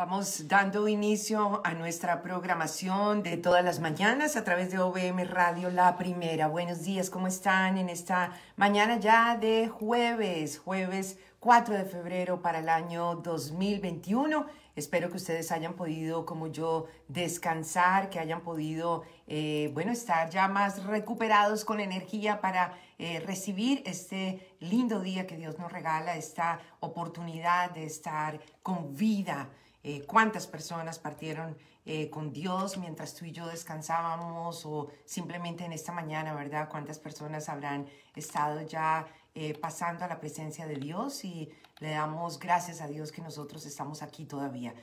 Vamos dando inicio a nuestra programación de todas las mañanas a través de OBM Radio La Primera. Buenos días, ¿cómo están en esta mañana ya de jueves, jueves 4 de febrero para el año 2021? Espero que ustedes hayan podido, como yo, descansar, que hayan podido, eh, bueno, estar ya más recuperados con energía para eh, recibir este lindo día que Dios nos regala, esta oportunidad de estar con vida. Eh, cuántas personas partieron eh, con Dios mientras tú y yo descansábamos o simplemente en esta mañana, ¿verdad? Cuántas personas habrán estado ya eh, pasando a la presencia de Dios y le damos gracias a Dios que nosotros estamos aquí todavía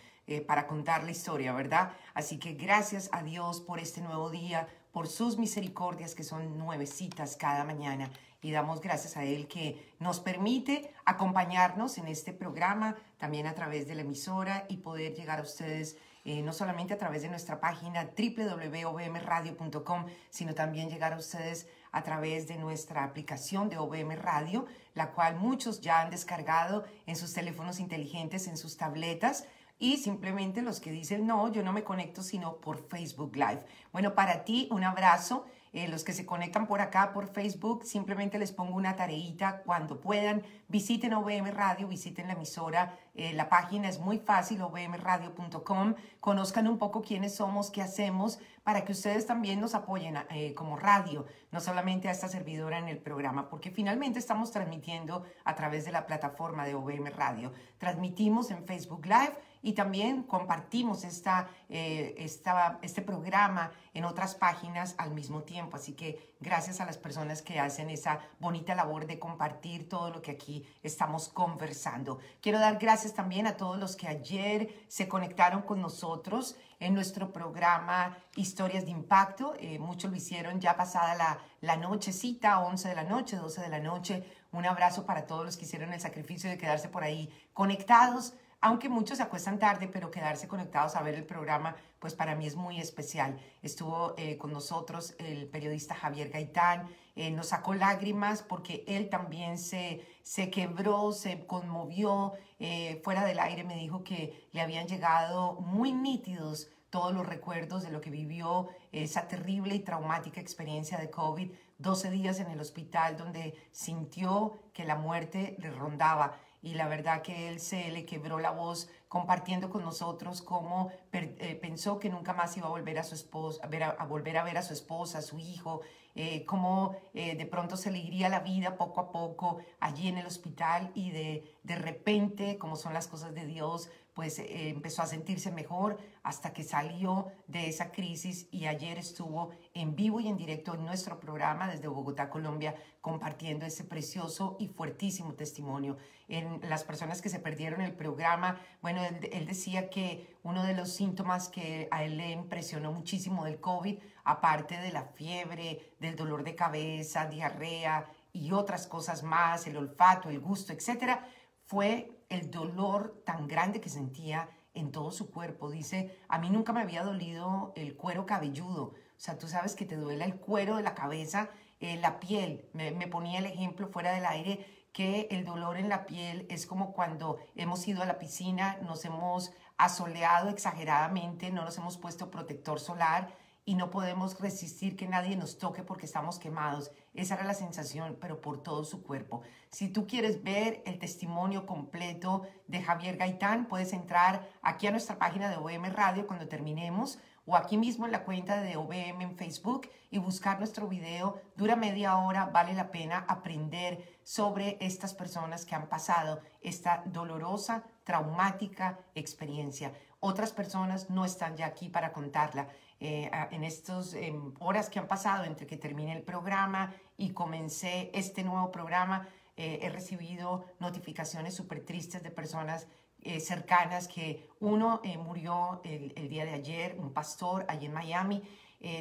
para contar la historia, ¿verdad? Así que gracias a Dios por este nuevo día, por sus misericordias que son nuevecitas cada mañana y damos gracias a Él que nos permite acompañarnos en este programa, también a través de la emisora y poder llegar a ustedes eh, no solamente a través de nuestra página www.obmradio.com, sino también llegar a ustedes a través de nuestra aplicación de OBM Radio, la cual muchos ya han descargado en sus teléfonos inteligentes, en sus tabletas y simplemente los que dicen, no, yo no me conecto sino por Facebook Live. Bueno, para ti un abrazo eh, los que se conectan por acá, por Facebook, simplemente les pongo una tareita cuando puedan. Visiten OBM Radio, visiten la emisora. Eh, la página es muy fácil, obmradio.com. Conozcan un poco quiénes somos, qué hacemos, para que ustedes también nos apoyen eh, como radio, no solamente a esta servidora en el programa, porque finalmente estamos transmitiendo a través de la plataforma de OBM Radio. Transmitimos en Facebook Live y también compartimos esta, esta, este programa en otras páginas al mismo tiempo Así que gracias a las personas que hacen esa bonita labor de compartir todo lo que aquí estamos conversando. Quiero dar gracias también a todos los que ayer se conectaron con nosotros en nuestro programa Historias de Impacto. Eh, muchos lo hicieron ya pasada la, la nochecita, 11 de la noche, 12 de la noche. Un abrazo para todos los que hicieron el sacrificio de quedarse por ahí conectados aunque muchos se acuestan tarde, pero quedarse conectados a ver el programa, pues para mí es muy especial. Estuvo eh, con nosotros el periodista Javier Gaitán, eh, nos sacó lágrimas porque él también se, se quebró, se conmovió, eh, fuera del aire me dijo que le habían llegado muy nítidos todos los recuerdos de lo que vivió esa terrible y traumática experiencia de COVID, 12 días en el hospital donde sintió que la muerte le rondaba y la verdad que él se le quebró la voz compartiendo con nosotros cómo eh, pensó que nunca más iba a volver a su esposa, a, ver, a, volver a ver a su esposa, a su hijo, eh, cómo eh, de pronto se le iría la vida poco a poco allí en el hospital y de, de repente, como son las cosas de Dios, pues eh, empezó a sentirse mejor hasta que salió de esa crisis y ayer estuvo en vivo y en directo en nuestro programa desde Bogotá, Colombia, compartiendo ese precioso y fuertísimo testimonio. En las personas que se perdieron el programa, bueno, él, decía que uno de los síntomas que a él le impresionó muchísimo del COVID, aparte de la fiebre, del dolor de cabeza, diarrea y otras cosas más, el olfato, el gusto, etcétera, fue el dolor tan grande que sentía en todo su cuerpo. Dice, a mí nunca me había dolido el cuero cabelludo. O sea, tú sabes que te duele el cuero de la cabeza, eh, la piel. Me, me ponía el ejemplo fuera del aire que el dolor en la piel es como cuando hemos ido a la piscina, nos hemos asoleado exageradamente, no nos hemos puesto protector solar y no podemos resistir que nadie nos toque porque estamos quemados. Esa era la sensación, pero por todo su cuerpo. Si tú quieres ver el testimonio completo de Javier Gaitán, puedes entrar aquí a nuestra página de OBM Radio cuando terminemos o aquí mismo en la cuenta de OBM en Facebook y buscar nuestro video. Dura media hora, vale la pena aprender sobre estas personas que han pasado esta dolorosa, traumática experiencia. Otras personas no están ya aquí para contarla. Eh, en estas em, horas que han pasado entre que terminé el programa y comencé este nuevo programa, eh, he recibido notificaciones súper tristes de personas eh, cercanas que uno murió el, el, día de ayer, un pastor allí en Miami.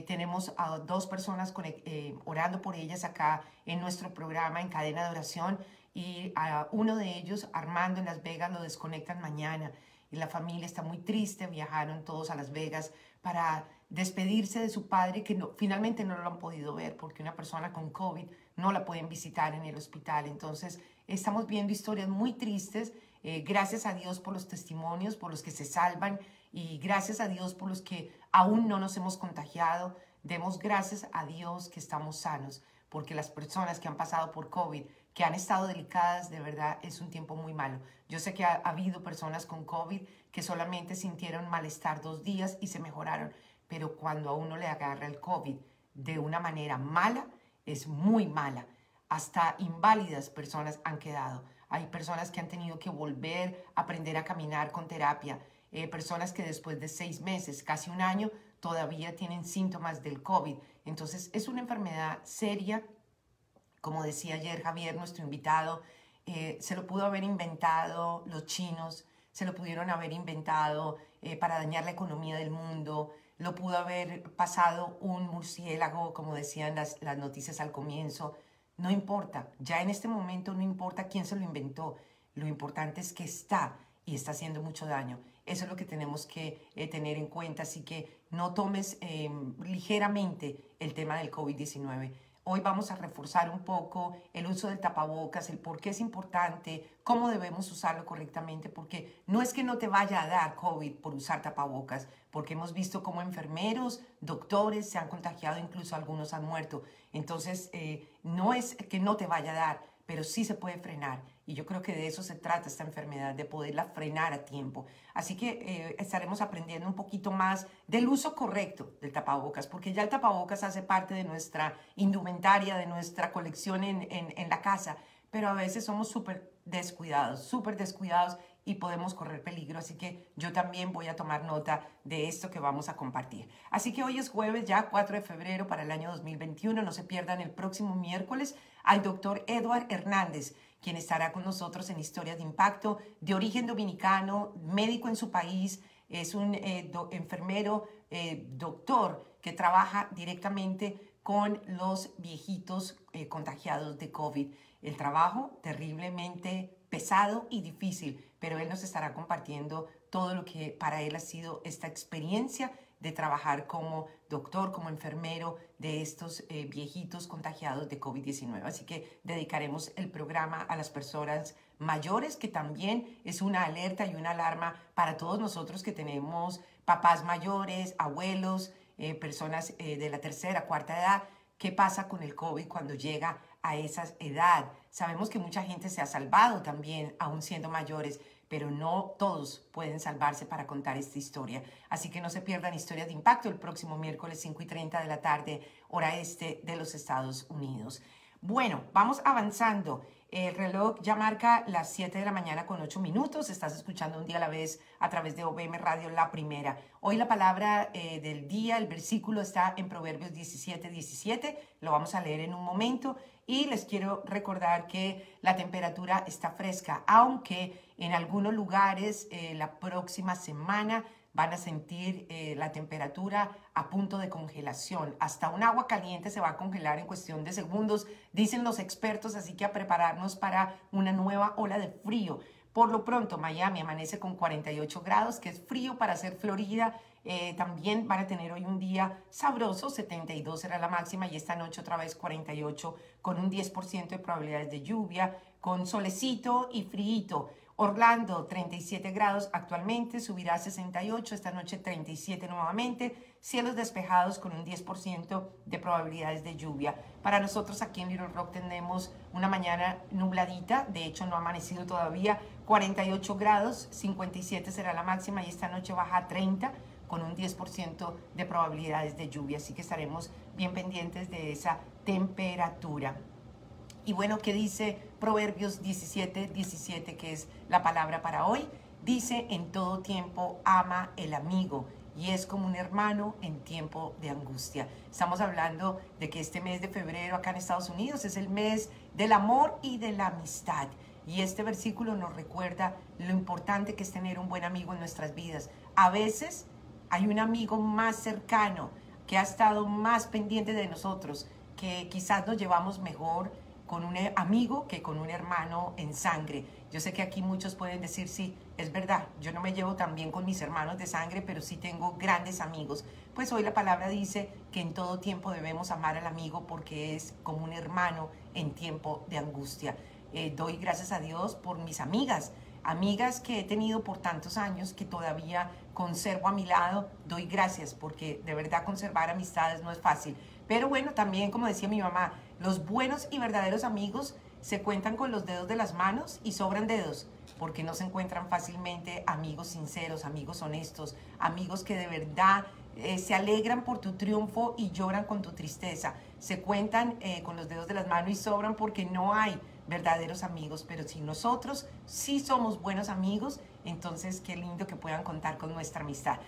tenemos a dos personas orando por ellas acá en nuestro programa en cadena de oración y a uno de ellos, Armando en Las Vegas, lo desconectan mañana y la familia está muy triste, viajaron todos a Las Vegas para despedirse de su padre que no, finalmente no lo han podido ver porque una persona con COVID no la pueden visitar en el hospital. Entonces estamos viendo historias muy tristes Eh, gracias a Dios por los testimonios, por los que se salvan y gracias a Dios por los que aún no nos hemos contagiado. Demos gracias a Dios que estamos sanos, porque las personas que han pasado por COVID, que han estado delicadas, de verdad es un tiempo muy malo. Yo sé que ha, ha habido personas con COVID que solamente sintieron malestar dos días y se mejoraron, pero cuando a uno le agarra el COVID de una manera mala, es muy mala. Hasta inválidas personas han quedado. Hay personas que han tenido que volver a aprender a caminar con terapia. Eh, personas que después de seis meses, casi un año, todavía tienen síntomas del COVID. Entonces es una enfermedad seria. Como decía ayer Javier, nuestro invitado, eh, se lo pudo haber inventado los chinos, se lo pudieron haber inventado eh, para dañar la economía del mundo, lo pudo haber pasado un murciélago, como decían las, las noticias al comienzo. No importa, ya en este momento no importa quién se lo inventó, lo importante es que está y está haciendo mucho daño. Eso es lo que tenemos que eh, tener en cuenta, así que no tomes em, ligeramente el tema del COVID-19. Hoy vamos a reforzar un poco el uso del tapabocas, el por qué es importante, cómo debemos usarlo correctamente, porque no es que no te vaya a dar COVID por usar tapabocas, porque hemos visto cómo enfermeros, doctores se han contagiado, incluso algunos han muerto. Entonces, eh, no es que no te vaya a dar, pero sí se puede frenar. Y yo creo que de eso se trata esta enfermedad, de poderla frenar a tiempo. Así que eh, estaremos aprendiendo un poquito más del uso correcto del tapabocas, porque ya el tapabocas hace parte de nuestra indumentaria, de nuestra colección en, en la casa, pero a veces somos súper descuidados, súper descuidados y podemos correr peligro. Así que yo también voy a tomar nota de esto que vamos a compartir. Así que hoy es jueves, ya 4 de febrero para el año 2021. No se pierdan el próximo miércoles al doctor Edward Hernández quien estará con nosotros en Historias de Impacto, de origen dominicano, médico en su país, es un eh, enfermero, eh, doctor que trabaja directamente con los viejitos eh, contagiados de COVID. El trabajo terriblemente pesado y difícil, pero él nos estará compartiendo todo lo que para él ha sido esta experiencia de trabajar como doctor, como enfermero de estos eh, viejitos contagiados de COVID-19. Así que dedicaremos el programa a las personas mayores, que también es una alerta y una alarma para todos nosotros que tenemos papás mayores, abuelos, eh, personas eh, de la tercera, cuarta edad. ¿Qué pasa con el COVID cuando llega a esa edad? Sabemos que mucha gente se ha salvado también, aún siendo mayores, pero no todos pueden salvarse para contar esta historia. Así que no se pierdan Historias de Impacto el próximo miércoles 5 y 30 de la tarde, hora este de los Estados Unidos. Bueno, vamos avanzando. El reloj ya marca las 7 de la mañana con 8 minutos. Estás escuchando un día a la vez a través de OBM Radio, la primera. Hoy la palabra eh, del día, el versículo está en Proverbios 17, 17. Lo vamos a leer en un momento. Y les quiero recordar que la temperatura está fresca, aunque en algunos lugares eh, la próxima semana van a sentir eh, la temperatura a punto de congelación. Hasta un agua caliente se va a congelar en cuestión de segundos, dicen los expertos, así que a prepararnos para una nueva ola de frío. Por lo pronto, Miami amanece con 48 grados, que es frío para ser Florida. Eh, también van a tener hoy un día sabroso, 72 será la máxima y esta noche otra vez 48 con un 10% de probabilidades de lluvia, con solecito y frío. Orlando 37 grados actualmente, subirá a 68, esta noche 37 nuevamente, cielos despejados con un 10% de probabilidades de lluvia. Para nosotros aquí en Little Rock tenemos una mañana nubladita, de hecho no ha amanecido todavía, 48 grados, 57 será la máxima y esta noche baja a 30 con un 10% de probabilidades de lluvia, así que estaremos bien pendientes de esa temperatura. Y bueno, ¿qué dice Proverbios 17, 17, que es la palabra para hoy? Dice, en todo tiempo ama el amigo y es como un hermano en tiempo de angustia. Estamos hablando de que este mes de febrero acá en Estados Unidos es el mes del amor y de la amistad. Y este versículo nos recuerda lo importante que es tener un buen amigo en nuestras vidas. A veces hay un amigo más cercano que ha estado más pendiente de nosotros, que quizás nos llevamos mejor con un amigo que con un hermano en sangre. Yo sé que aquí muchos pueden decir, sí, es verdad, yo no me llevo tan bien con mis hermanos de sangre, pero sí tengo grandes amigos. Pues hoy la palabra dice que en todo tiempo debemos amar al amigo porque es como un hermano en tiempo de angustia. Eh, doy gracias a Dios por mis amigas amigas que he tenido por tantos años que todavía conservo a mi lado, doy gracias porque de verdad conservar amistades no es fácil. Pero bueno, también como decía mi mamá, los buenos y verdaderos amigos se cuentan con los dedos de las manos y sobran dedos porque no se encuentran fácilmente amigos sinceros, amigos honestos, amigos que de verdad eh, se alegran por tu triunfo y lloran con tu tristeza. Se cuentan eh, con los dedos de las manos y sobran porque no hay verdaderos amigos, pero si nosotros sí somos buenos amigos, entonces qué lindo que puedan contar con nuestra amistad.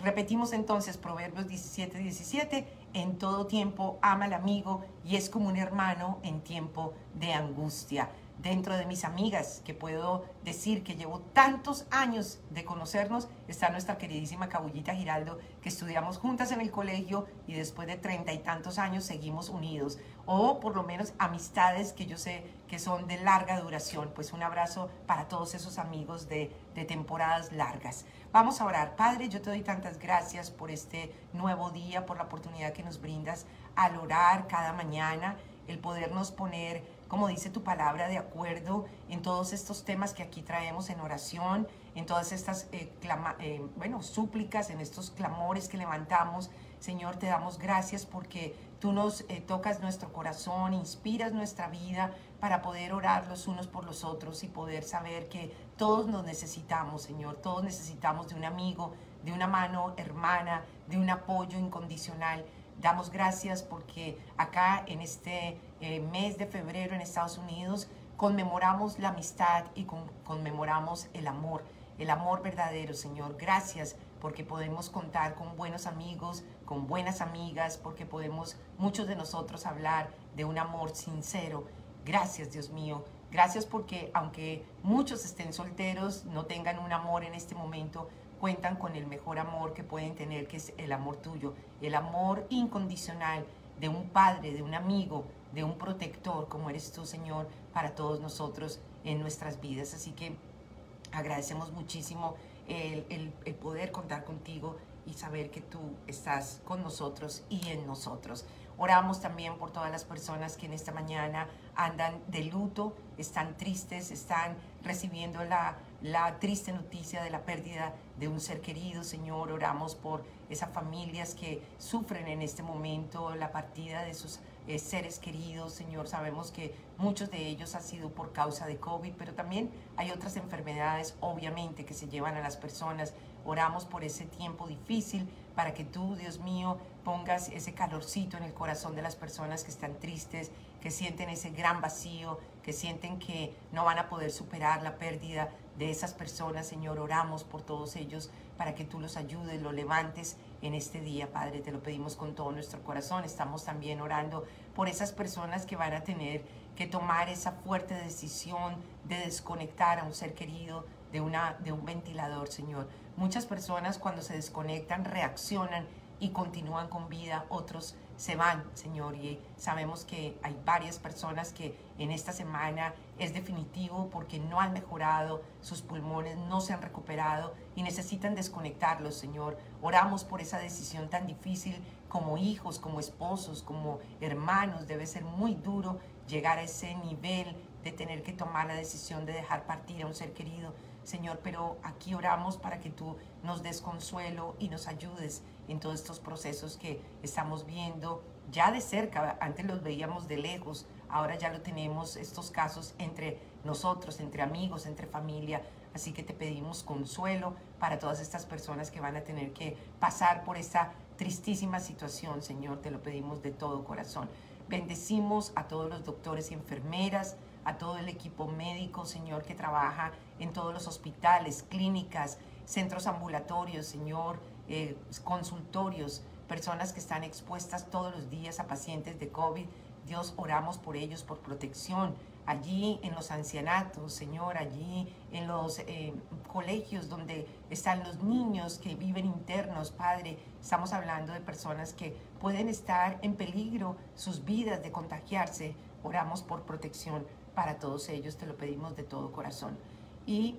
Repetimos entonces Proverbios 17, 17, en todo tiempo ama al amigo y es como un hermano en tiempo de angustia dentro de mis amigas, que puedo decir que llevo tantos años de conocernos, está nuestra queridísima Cabullita Giraldo, que estudiamos juntas en el colegio y después de treinta y tantos años seguimos unidos, o por lo menos amistades que yo sé que son de larga duración. Pues un abrazo para todos esos amigos de, de temporadas largas. Vamos a orar. Padre, yo te doy tantas gracias por este nuevo día, por la oportunidad que nos brindas al orar cada mañana, el podernos poner como dice tu palabra, de acuerdo en todos estos temas que aquí traemos en oración, en todas estas, eh, eh, bueno, súplicas, en estos clamores que levantamos. Señor, te damos gracias porque tú nos eh, tocas nuestro corazón, inspiras nuestra vida para poder orar los unos por los otros y poder saber que todos nos necesitamos, Señor, todos necesitamos de un amigo, de una mano hermana, de un apoyo incondicional. Damos gracias porque acá en este eh, mes de febrero en Estados Unidos conmemoramos la amistad y conmemoramos el amor, el amor verdadero, Señor. Gracias porque podemos contar con buenos amigos, con buenas amigas, porque podemos muchos de nosotros hablar de un amor sincero. Gracias, Dios mío. Gracias porque aunque muchos estén solteros, no tengan un amor en este momento, cuentan con el mejor amor que pueden tener, que es el amor tuyo, el amor incondicional de un padre, de un amigo, de un protector, como eres tú, Señor, para todos nosotros en nuestras vidas. Así que agradecemos muchísimo el, el poder contar contigo y saber que tú estás con nosotros y en nosotros. Oramos también por todas las personas que en esta mañana andan de luto, están tristes, están recibiendo la, la triste noticia de la pérdida de un ser querido. Señor, oramos por esas familias que sufren en este momento la partida de sus eh, seres queridos. Señor, sabemos que muchos de ellos ha sido por causa de COVID, pero también hay otras enfermedades, obviamente, que se llevan a las personas. Oramos por ese tiempo difícil para que tú, Dios mío, pongas ese calorcito en el corazón de las personas que están tristes, que sienten ese gran vacío, que sienten que no van a poder superar la pérdida de esas personas, Señor. Oramos por todos ellos para que tú los ayudes, los levantes en este día, Padre. Te lo pedimos con todo nuestro corazón. Estamos también orando por esas personas que van a tener que tomar esa fuerte decisión de desconectar a un ser querido de, una, de un ventilador, Señor. Muchas personas cuando se desconectan reaccionan y continúan con vida, otros se van, Señor, y sabemos que hay varias personas que en esta semana es definitivo porque no han mejorado, sus pulmones no se han recuperado y necesitan desconectarlos, Señor. Oramos por esa decisión tan difícil como hijos, como esposos, como hermanos. Debe ser muy duro llegar a ese nivel de tener que tomar la decisión de dejar partir a un ser querido. Señor, pero aquí oramos para que tú nos des consuelo y nos ayudes en todos estos procesos que estamos viendo ya de cerca. Antes los veíamos de lejos, ahora ya lo tenemos, estos casos entre nosotros, entre amigos, entre familia. Así que te pedimos consuelo para todas estas personas que van a tener que pasar por esta tristísima situación, Señor, te lo pedimos de todo corazón. Bendecimos a todos los doctores y enfermeras, a todo el equipo médico, Señor, que trabaja en todos los hospitales, clínicas, centros ambulatorios, Señor, eh, consultorios, personas que están expuestas todos los días a pacientes de COVID. Dios, oramos por ellos, por protección. Allí en los ancianatos, Señor, allí en los eh, colegios donde están los niños que viven internos, Padre, estamos hablando de personas que pueden estar en peligro sus vidas de contagiarse. Oramos por protección para todos ellos, te lo pedimos de todo corazón. Y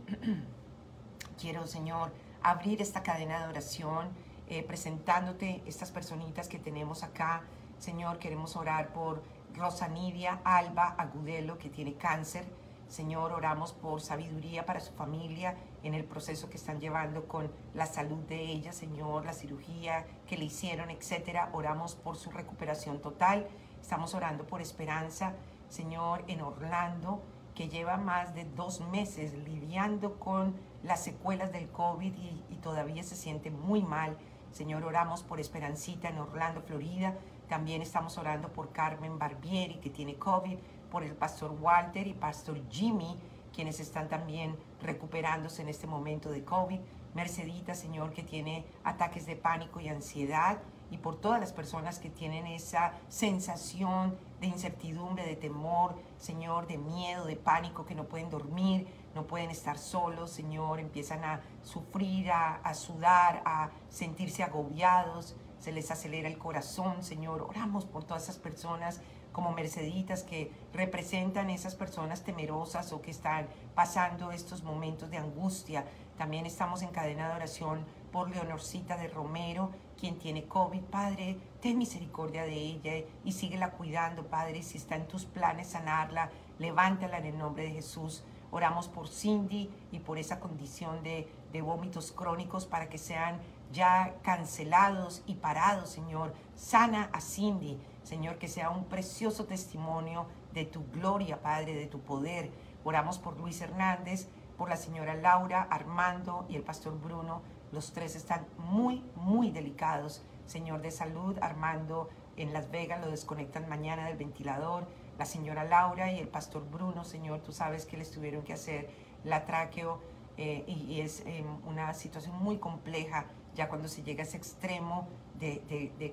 quiero, Señor, abrir esta cadena de oración, eh, presentándote estas personitas que tenemos acá. Señor, queremos orar por Rosa Nidia Alba Agudelo, que tiene cáncer. Señor, oramos por sabiduría para su familia en el proceso que están llevando con la salud de ella, Señor, la cirugía que le hicieron, etcétera. Oramos por su recuperación total. Estamos orando por esperanza, Señor, en Orlando, que lleva más de dos meses lidiando con las secuelas del COVID y todavía se siente muy mal. Señor, oramos por Esperancita en Orlando, Florida. También estamos orando por Carmen Barbieri, que tiene COVID por el pastor Walter y pastor Jimmy, quienes están también recuperándose en este momento de COVID. Mercedita, Señor, que tiene ataques de pánico y ansiedad, y por todas las personas que tienen esa sensación de incertidumbre, de temor, Señor, de miedo, de pánico, que no pueden dormir, no pueden estar solos, Señor, empiezan a sufrir, a, sudar, a sentirse agobiados, se les acelera el corazón, Señor. Oramos por todas esas personas como Merceditas que representan esas personas temerosas o que están pasando estos momentos de angustia. También estamos en cadena de oración por Leonorcita de Romero, quien tiene COVID. Padre, ten misericordia de ella y síguela cuidando, Padre. Si está en tus planes sanarla, levántala en el nombre de Jesús. Oramos por Cindy y por esa condición de, vómitos crónicos para que sean ya cancelados y parados, Señor. Sana a Cindy. Señor, que sea un precioso testimonio de tu gloria, Padre, de tu poder. Oramos por Luis Hernández, por la señora Laura, Armando y el pastor Bruno. Los tres están muy, muy delicados. Señor de salud, Armando en Las Vegas lo desconectan mañana del ventilador. La señora Laura y el pastor Bruno, Señor, tú sabes que les tuvieron que hacer la tráqueo eh, y, es eh, una situación muy compleja ya cuando se llega a ese extremo de,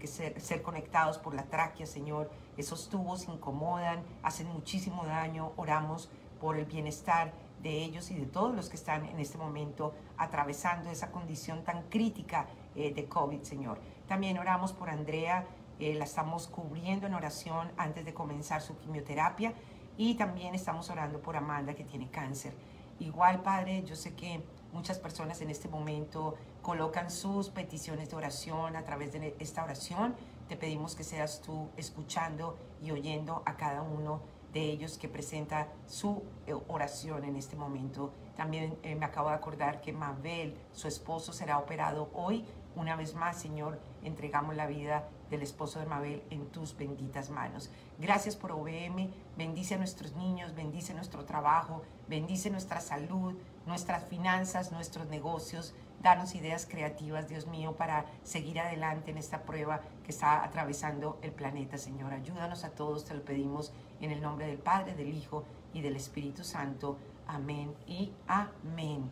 que ser, ser, conectados por la tráquea, Señor. Esos tubos incomodan, hacen muchísimo daño. Oramos por el bienestar de ellos y de todos los que están en este momento atravesando esa condición tan crítica eh, de COVID, Señor. También oramos por Andrea, eh, la estamos cubriendo en oración antes de comenzar su quimioterapia y también estamos orando por Amanda que tiene cáncer. Igual, Padre, yo sé que muchas personas en este momento colocan sus peticiones de oración a través de esta oración. Te pedimos que seas tú escuchando y oyendo a cada uno de ellos que presenta su eh, oración en este momento. También eh, me acabo de acordar que Mabel, su esposo, será operado hoy. Una vez más, Señor, entregamos la vida del esposo de Mabel en tus benditas manos. Gracias por OBM, bendice a nuestros niños, bendice nuestro trabajo, bendice nuestra salud, nuestras finanzas, nuestros negocios. Danos ideas creativas, Dios mío, para seguir adelante en esta prueba que está atravesando el planeta, Señor. Ayúdanos a todos, te lo pedimos en el nombre del Padre, del Hijo y del Espíritu Santo. Amén y amén.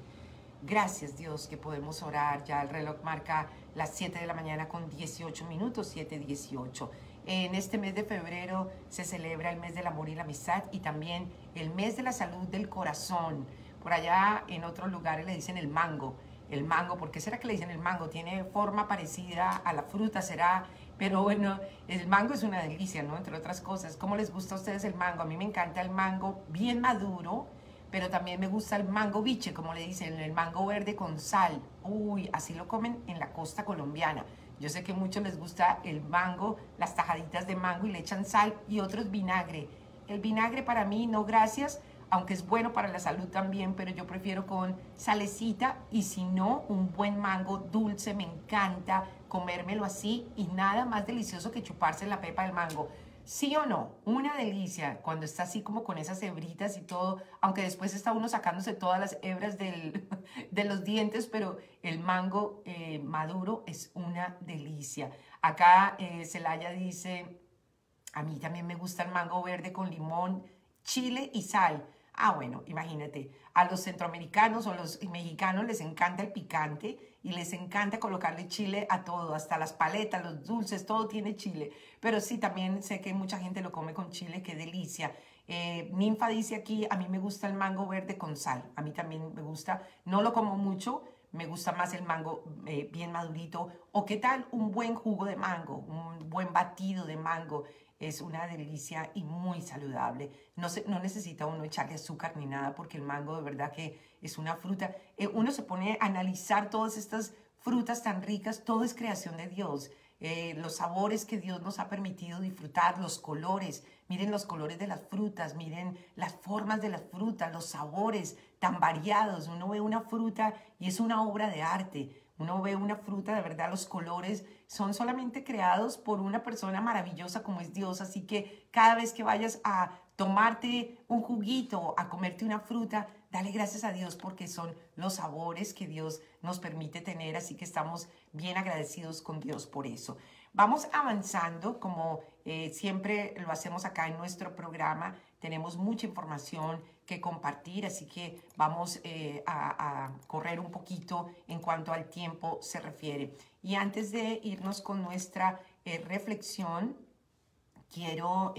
Gracias Dios que podemos orar. Ya el reloj marca las 7 de la mañana con 18 minutos, 7.18. En este mes de febrero se celebra el mes del amor y la amistad y también el mes de la salud del corazón. Por allá en otros lugares le dicen el mango el mango. ¿Por qué será que le dicen el mango? Tiene forma parecida a la fruta, será. Pero bueno, el mango es una delicia, ¿no? Entre otras cosas. ¿Cómo les gusta a ustedes el mango? A mí me encanta el mango bien maduro, pero también me gusta el mango biche, como le dicen, el mango verde con sal. Uy, así lo comen en la costa colombiana. Yo sé que a muchos les gusta el mango, las tajaditas de mango y le echan sal y otros vinagre. El vinagre para mí, no gracias aunque es bueno para la salud también, pero yo prefiero con salecita y si no, un buen mango dulce, me encanta comérmelo así y nada más delicioso que chuparse la pepa del mango. ¿Sí o no? Una delicia cuando está así como con esas hebritas y todo, aunque después está uno sacándose todas las hebras del, de los dientes, pero el mango eh, maduro es una delicia. Acá eh, Celaya dice, a mí también me gusta el mango verde con limón, chile y sal. Ah, bueno, imagínate, a los centroamericanos o los mexicanos les encanta el picante y les encanta colocarle chile a todo, hasta las paletas, los dulces, todo tiene chile. Pero sí, también sé que mucha gente lo come con chile, qué delicia. Eh, Ninfa dice aquí, a mí me gusta el mango verde con sal, a mí también me gusta, no lo como mucho, me gusta más el mango eh, bien madurito. O qué tal un buen jugo de mango, un buen batido de mango es una delicia y muy saludable. No, se, no necesita uno echarle azúcar ni nada porque el mango de verdad que es una fruta. Eh, uno se pone a analizar todas estas frutas tan ricas, todo es creación de Dios. Eh, los sabores que Dios nos ha permitido disfrutar, los colores. miren los colores de las frutas, miren las formas de las frutas, los sabores tan variados. Uno ve una fruta y es una obra de arte. Uno ve una fruta, de verdad los colores son solamente creados por una persona maravillosa como es Dios. Así que cada vez que vayas a tomarte un juguito, a comerte una fruta, dale gracias a Dios porque son los sabores que Dios nos permite tener. Así que estamos bien agradecidos con Dios por eso. Vamos avanzando, como eh, siempre lo hacemos acá en nuestro programa. Tenemos mucha información que compartir, así que vamos eh, a, correr un poquito en cuanto al tiempo se refiere. Y antes de irnos con nuestra eh, reflexión, quiero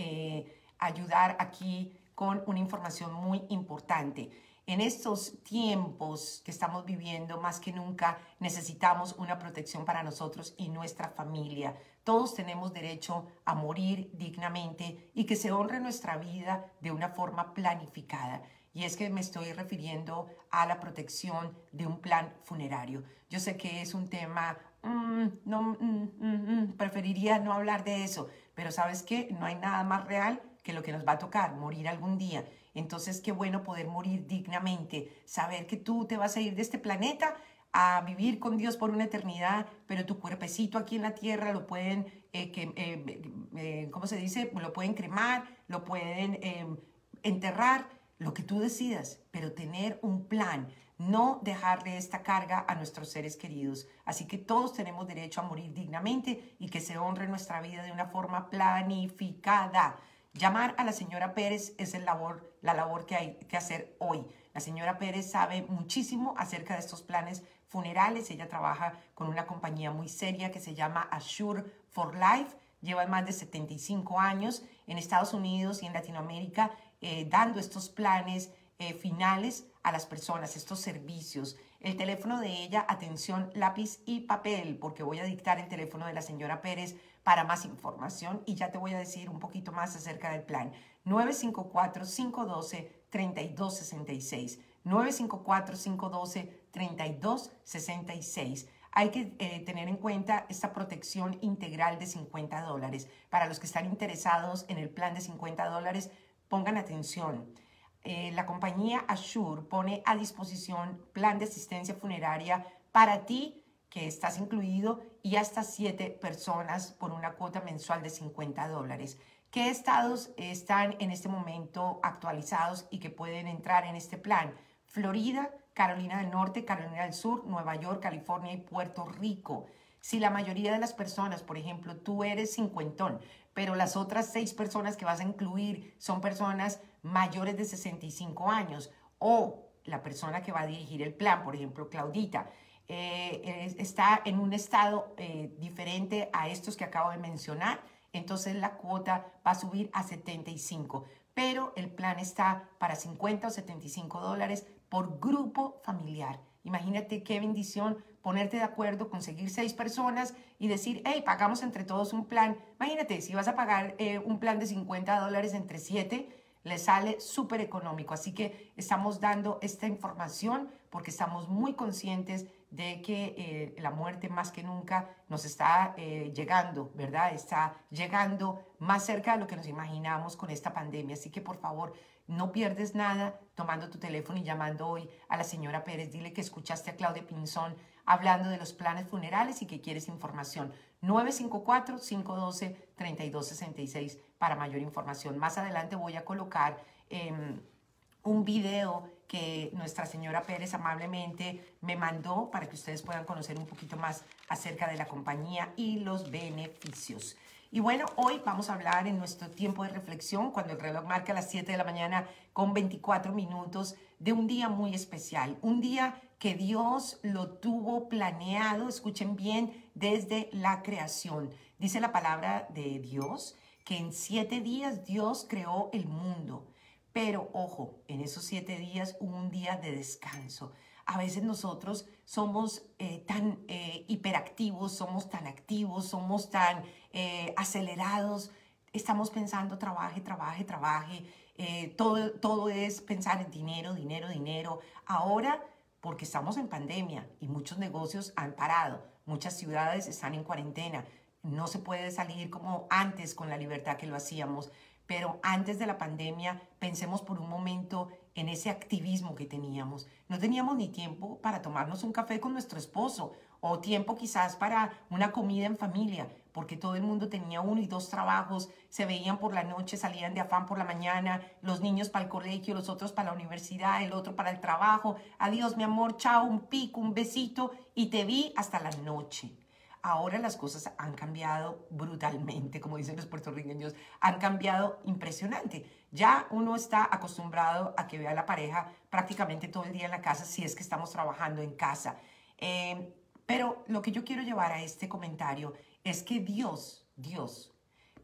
ayudar aquí con una información muy importante. En estos tiempos que estamos viviendo, más que nunca necesitamos una protección para nosotros y nuestra familia. Todos tenemos derecho a morir dignamente y que se honre nuestra vida de una forma planificada. Y es que me estoy refiriendo a la protección de un plan funerario. Yo sé que es un tema, mm, no, mm, mm, preferiría no hablar de eso, pero sabes que no hay nada más real que lo que nos va a tocar, morir algún día. Entonces, qué bueno poder morir dignamente, saber que tú te vas a ir de este planeta a vivir con Dios por una eternidad, pero tu cuerpecito aquí en la tierra lo pueden, eh, eh, eh, ¿cómo se dice? Lo pueden cremar, lo pueden em, enterrar, lo que tú decidas, pero tener un plan, no dejarle esta carga a nuestros seres queridos. Así que todos tenemos derecho a morir dignamente y que se honre nuestra vida de una forma planificada. Llamar a la señora Pérez es el labor, la labor que hay que hacer hoy. La señora Pérez sabe muchísimo acerca de estos planes funerales. Ella trabaja con una compañía muy seria que se llama Assure for Life. Lleva más de 75 años en Estados Unidos y en Latinoamérica eh, dando estos planes eh, finales a las personas, estos servicios. El teléfono de ella, atención, lápiz y papel, porque voy a dictar el teléfono de la señora Pérez para más información y ya te voy a decir un poquito más acerca del plan. 954-512-3266. 954-512-3266. Hay que eh, tener en cuenta esta protección integral de 50 dólares. Para los que están interesados en el plan de 50 dólares, pongan atención. Eh, la compañía Assure pone a disposición plan de asistencia funeraria para ti que estás incluido y hasta siete personas por una cuota mensual de 50 dólares. ¿Qué estados están en este momento actualizados y que pueden entrar en este plan? Florida, Carolina del Norte, Carolina del Sur, Nueva York, California y Puerto Rico. Si la mayoría de las personas, por ejemplo, tú eres cincuentón, pero las otras seis personas que vas a incluir son personas mayores de 65 años o la persona que va a dirigir el plan, por ejemplo, Claudita, eh, está en un estado eh, diferente a estos que acabo de mencionar, entonces la cuota va a subir a 75, pero el plan está para 50 o 75 dólares por grupo familiar. Imagínate qué bendición ponerte de acuerdo, conseguir seis personas y decir, hey, pagamos entre todos un plan. Imagínate, si vas a pagar eh, un plan de 50 dólares entre siete, le sale súper económico. Así que estamos dando esta información porque estamos muy conscientes de que eh, la muerte más que nunca nos está eh, llegando, ¿verdad? Está llegando más cerca de lo que nos imaginamos con esta pandemia. Así que por favor, no pierdes nada tomando tu teléfono y llamando hoy a la señora Pérez. Dile que escuchaste a Claudia Pinzón hablando de los planes funerales y que quieres información. 954-512-3266 para mayor información. Más adelante voy a colocar em, un video que nuestra señora Pérez amablemente me mandó para que ustedes puedan conocer un poquito más acerca de la compañía y los beneficios. Y bueno, hoy vamos a hablar en nuestro tiempo de reflexión, cuando el reloj marca las 7 de la mañana con 24 minutos, de un día muy especial, un día que Dios lo tuvo planeado, escuchen bien, desde la creación. Dice la palabra de Dios que en siete días Dios creó el mundo. Pero ojo, en esos siete días hubo un día de descanso. A veces nosotros somos eh, tan eh, hiperactivos, somos tan activos, somos tan eh, acelerados, estamos pensando trabaje, trabaje, trabaje, todo, todo es pensar en dinero, dinero, dinero. Ahora, porque estamos en pandemia y muchos negocios han parado, muchas ciudades están en cuarentena, no se puede salir como antes con la libertad que lo hacíamos, pero antes de la pandemia pensemos por un momento en ese activismo que teníamos. No teníamos ni tiempo para tomarnos un café con nuestro esposo o tiempo quizás para una comida en familia, porque todo el mundo tenía uno y dos trabajos, se veían por la noche, salían de afán por la mañana, los niños para el colegio, los otros para la universidad, el otro para el trabajo. Adiós, mi amor, chao, un pico, un besito y te vi hasta la noche. Ahora las cosas han cambiado brutalmente, como dicen los puertorriqueños, han cambiado impresionante. Ya uno está acostumbrado a que vea a la pareja prácticamente todo el día en la casa si es que estamos trabajando en casa. Eh, pero lo que yo quiero llevar a este comentario es que Dios, Dios,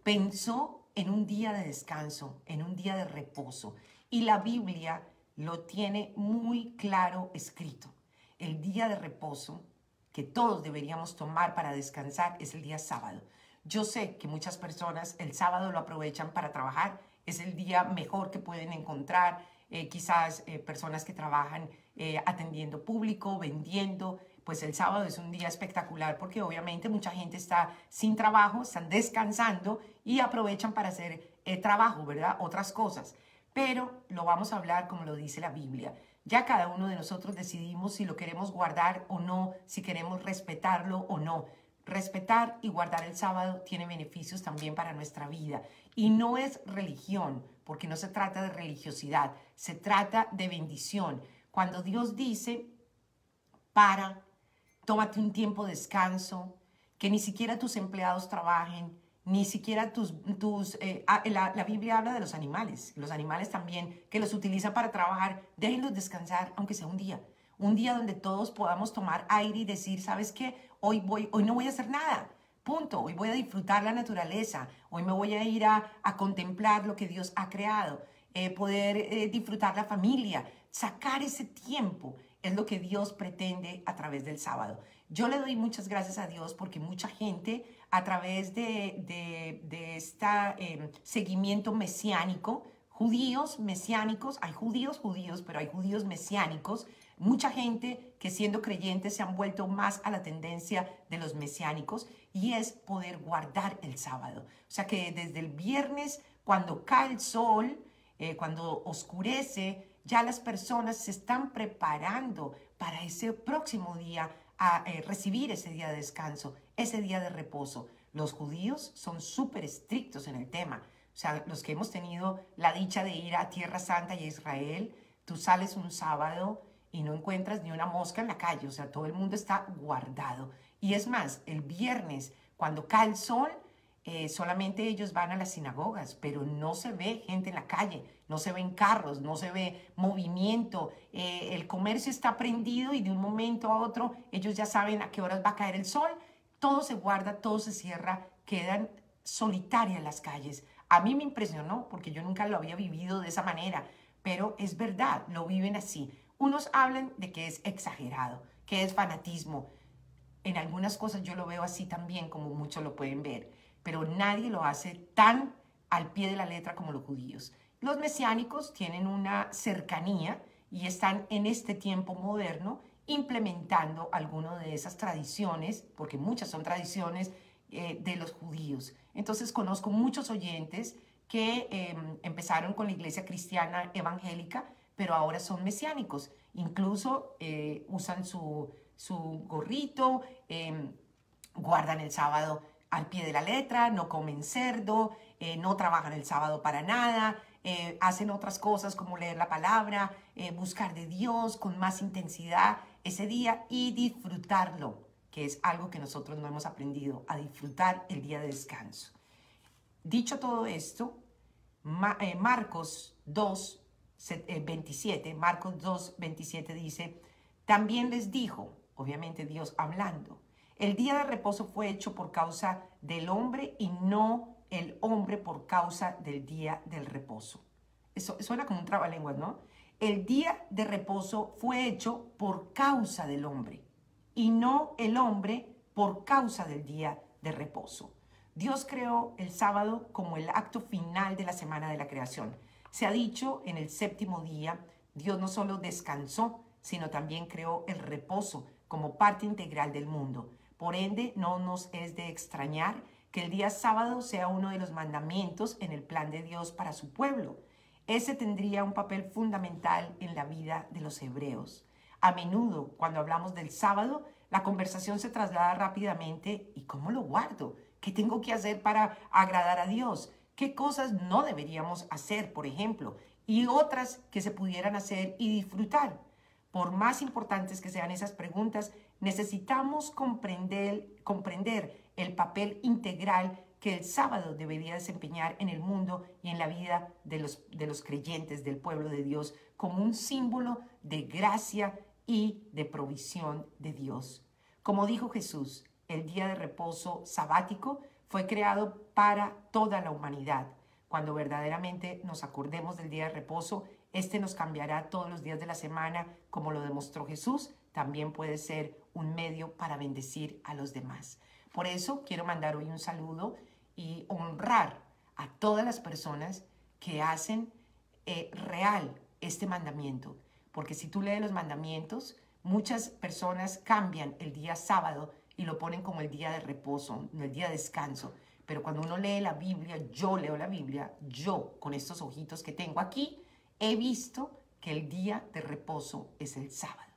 pensó en un día de descanso, en un día de reposo. Y la Biblia lo tiene muy claro escrito. El día de reposo que todos deberíamos tomar para descansar es el día sábado. Yo sé que muchas personas el sábado lo aprovechan para trabajar, es el día mejor que pueden encontrar, eh, quizás eh, personas que trabajan eh, atendiendo público, vendiendo, pues el sábado es un día espectacular porque obviamente mucha gente está sin trabajo, están descansando y aprovechan para hacer trabajo, ¿verdad? Otras cosas. Pero lo vamos a hablar como lo dice la Biblia. Ya cada uno de nosotros decidimos si lo queremos guardar o no, si queremos respetarlo o no. Respetar y guardar el sábado tiene beneficios también para nuestra vida. Y no es religión, porque no se trata de religiosidad, se trata de bendición. Cuando Dios dice, para, tómate un tiempo de descanso, que ni siquiera tus empleados trabajen, ni siquiera tus, tus eh, ah, la, la, Biblia habla de los animales, los animales también que los utilizan para trabajar, déjenlos descansar, aunque sea un día, un día donde todos podamos tomar aire y decir, ¿sabes qué? Hoy, voy, hoy no voy a hacer nada, punto, hoy voy a disfrutar la naturaleza, hoy me voy a ir a, a contemplar lo que Dios ha creado, eh, poder eh, disfrutar la familia, sacar ese tiempo es lo que Dios pretende a través del sábado. Yo le doy muchas gracias a Dios porque mucha gente a través de, de, este seguimiento mesiánico, judíos mesiánicos, hay judíos judíos, pero hay judíos mesiánicos, mucha gente que siendo creyentes se han vuelto más a la tendencia de los mesiánicos y es poder guardar el sábado. O sea que desde el viernes, cuando cae el sol, eh, cuando oscurece, ya las personas se están preparando para ese próximo día a eh, recibir ese día de descanso, ese día de reposo. Los judíos son súper estrictos en el tema. O sea, los que hemos tenido la dicha de ir a Tierra Santa y a Israel, tú sales un sábado y no encuentras ni una mosca en la calle. O sea, todo el mundo está guardado. Y es más, el viernes, cuando cae el sol, eh, solamente ellos van a las sinagogas, pero no se ve gente en la calle, no se ven carros, no se ve movimiento, eh, el comercio está prendido y de un momento a otro ellos ya saben a qué horas va a caer el sol, todo se guarda, todo se cierra, quedan solitarias las calles. A mí me impresionó porque yo nunca lo había vivido de esa manera, pero es verdad, lo viven así. Unos hablan de que es exagerado, que es fanatismo. En algunas cosas yo lo veo así también, como muchos lo pueden ver pero nadie lo hace tan al pie de la letra como los judíos. Los mesiánicos tienen una cercanía y están en este tiempo moderno implementando algunas de esas tradiciones, porque muchas son tradiciones eh, de los judíos. Entonces conozco muchos oyentes que em, empezaron con la iglesia cristiana evangélica, pero ahora son mesiánicos. Incluso eh, usan su, su gorrito, em, guardan el sábado al pie de la letra, no comen cerdo, eh, no trabajan el sábado para nada, eh, hacen otras cosas como leer la palabra, eh, buscar de Dios con más intensidad ese día y disfrutarlo, que es algo que nosotros no hemos aprendido, a disfrutar el día de descanso. Dicho todo esto, Marcos 2, 27, Marcos 2, 27 dice, también les dijo, obviamente Dios hablando, el día de reposo fue hecho por causa del hombre y no el hombre por causa del día del reposo. Eso suena como un trabalenguas, ¿no? El día de reposo fue hecho por causa del hombre y no el hombre por causa del día de reposo. Dios creó el sábado como el acto final de la semana de la creación. Se ha dicho en el séptimo día, Dios no solo descansó, sino también creó el reposo como parte integral del mundo. Por ende, no nos es de extrañar que el día sábado sea uno de los mandamientos en el plan de Dios para su pueblo. Ese tendría un papel fundamental en la vida de los hebreos. A menudo, cuando hablamos del sábado, la conversación se traslada rápidamente ¿y cómo lo guardo? ¿Qué tengo que hacer para agradar a Dios? ¿Qué cosas no deberíamos hacer, por ejemplo? Y otras que se pudieran hacer y disfrutar. Por más importantes que sean esas preguntas, necesitamos comprender, comprender el papel integral que el sábado debería desempeñar en el mundo y en la vida de los, de los creyentes del pueblo de Dios como un símbolo de gracia y de provisión de Dios. Como dijo Jesús, el día de reposo sabático fue creado para toda la humanidad. Cuando verdaderamente nos acordemos del día de reposo, este nos cambiará todos los días de la semana, como lo demostró Jesús, también puede ser un medio para bendecir a los demás. Por eso quiero mandar hoy un saludo y honrar a todas las personas que hacen eh, real este mandamiento. Porque si tú lees los mandamientos, muchas personas cambian el día sábado y lo ponen como el día de reposo, el día de descanso. Pero cuando uno lee la Biblia, yo leo la Biblia, yo con estos ojitos que tengo aquí, he visto que el día de reposo es el sábado.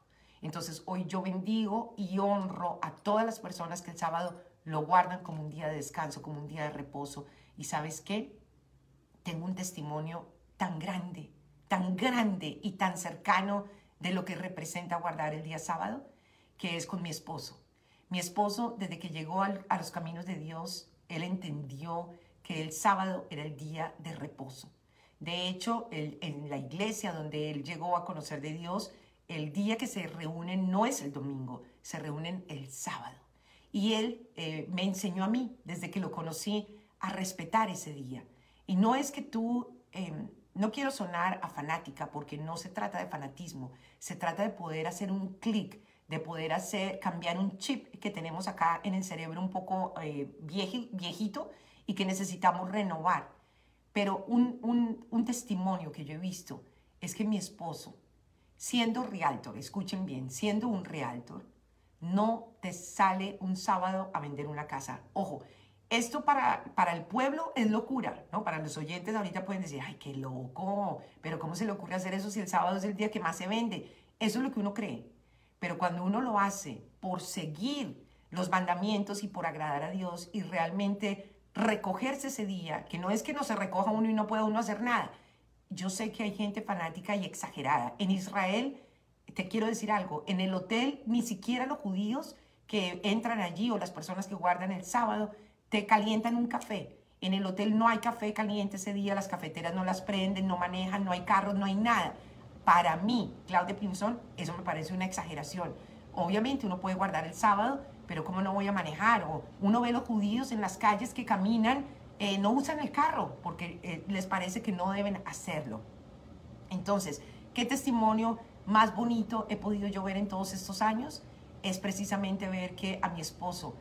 Entonces hoy yo bendigo y honro a todas las personas que el sábado lo guardan como un día de descanso, como un día de reposo. Y sabes qué? Tengo un testimonio tan grande, tan grande y tan cercano de lo que representa guardar el día sábado, que es con mi esposo. Mi esposo, desde que llegó a los caminos de Dios, él entendió que el sábado era el día de reposo. De hecho, en la iglesia donde él llegó a conocer de Dios, el día que se reúnen no es el domingo, se reúnen el sábado. Y él eh, me enseñó a mí, desde que lo conocí, a respetar ese día. Y no es que tú, em, no quiero sonar a fanática, porque no se trata de fanatismo, se trata de poder hacer un clic, de poder hacer, cambiar un chip que tenemos acá en el cerebro un poco eh, viejito y que necesitamos renovar. Pero un, un testimonio que yo he visto es que mi esposo, siendo realtor, escuchen bien, siendo un realtor, no te sale un sábado a vender una casa. Ojo, esto para, para el pueblo es locura, ¿no? Para los oyentes ahorita pueden decir, ay, qué loco, pero ¿cómo se le ocurre hacer eso si el sábado es el día que más se vende? Eso es lo que uno cree. Pero cuando uno lo hace por seguir los mandamientos y por agradar a Dios y realmente recogerse ese día, que no es que no se recoja uno y no pueda uno hacer nada, yo sé que hay gente fanática y exagerada. En Israel, te quiero decir algo, en el hotel ni siquiera los judíos que entran allí o las personas que guardan el sábado te calientan un café. En el hotel no hay café caliente ese día, las cafeteras no las prenden, no manejan, no hay carros, no hay nada. Para mí, Claudia Pinzón, eso me parece una exageración. Obviamente uno puede guardar el sábado, pero ¿cómo no voy a manejar? O uno ve los judíos en las calles que caminan eh, no usan el carro porque eh, les parece que no deben hacerlo. Entonces, ¿qué testimonio más bonito he podido yo ver en todos estos años? Es precisamente ver que a mi esposo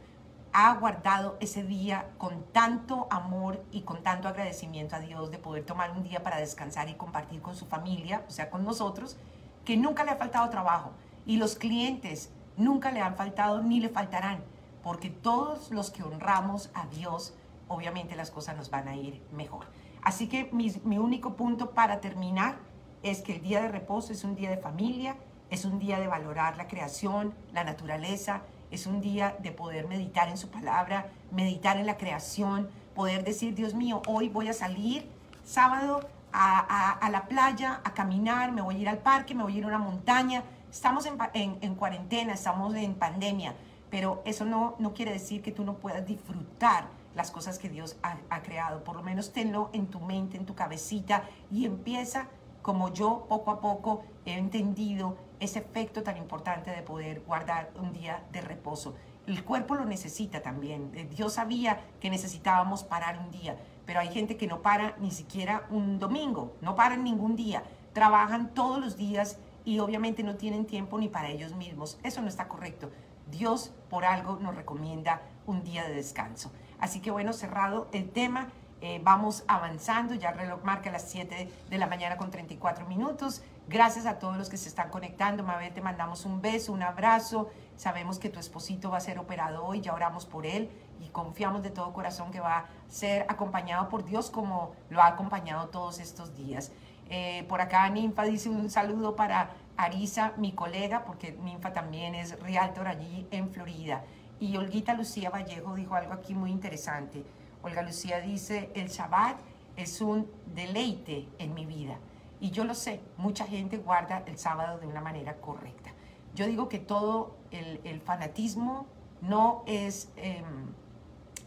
ha guardado ese día con tanto amor y con tanto agradecimiento a Dios de poder tomar un día para descansar y compartir con su familia, o sea, con nosotros, que nunca le ha faltado trabajo. Y los clientes nunca le han faltado ni le faltarán, porque todos los que honramos a Dios, obviamente las cosas nos van a ir mejor. Así que mi, único punto para terminar es que el día de reposo es un día de familia, es un día de valorar la creación, la naturaleza, es un día de poder meditar en su palabra, meditar en la creación, poder decir, Dios mío, hoy voy a salir sábado a, la playa, a caminar, me voy a ir al parque, me voy a ir a una montaña. Estamos en, cuarentena, estamos en pandemia, pero eso no, no quiere decir que tú no puedas disfrutar las cosas que Dios ha, creado. Por lo menos tenlo en tu mente, en tu cabecita y empieza como yo poco a poco he entendido ese efecto tan importante de poder guardar un día de reposo. El cuerpo lo necesita también. Eh, Dios sabía que necesitábamos parar un día, pero hay gente que no para ni siquiera un domingo, no paran ningún día. Trabajan todos los días y obviamente no tienen tiempo ni para ellos mismos. Eso no está correcto. Dios por algo nos recomienda un día de descanso. Así que bueno, cerrado el tema. Eh, vamos avanzando, ya el reloj marca las 7 de la mañana con 34 minutos. Gracias a todos los que se están conectando. Mabel, te mandamos un beso, un abrazo. Sabemos que tu esposito va a ser operado hoy, ya oramos por él y confiamos de todo corazón que va a ser acompañado por Dios como lo ha acompañado todos estos días. Eh, por acá Ninfa dice un saludo para Arisa, mi colega, porque Ninfa también es realtor allí en Florida. Y Olguita Lucía Vallejo dijo algo aquí muy interesante. Olga Lucía dice, el Shabbat es un deleite en mi vida. Y yo lo sé, mucha gente guarda el sábado de una manera correcta. Yo digo que todo el, fanatismo no es, em,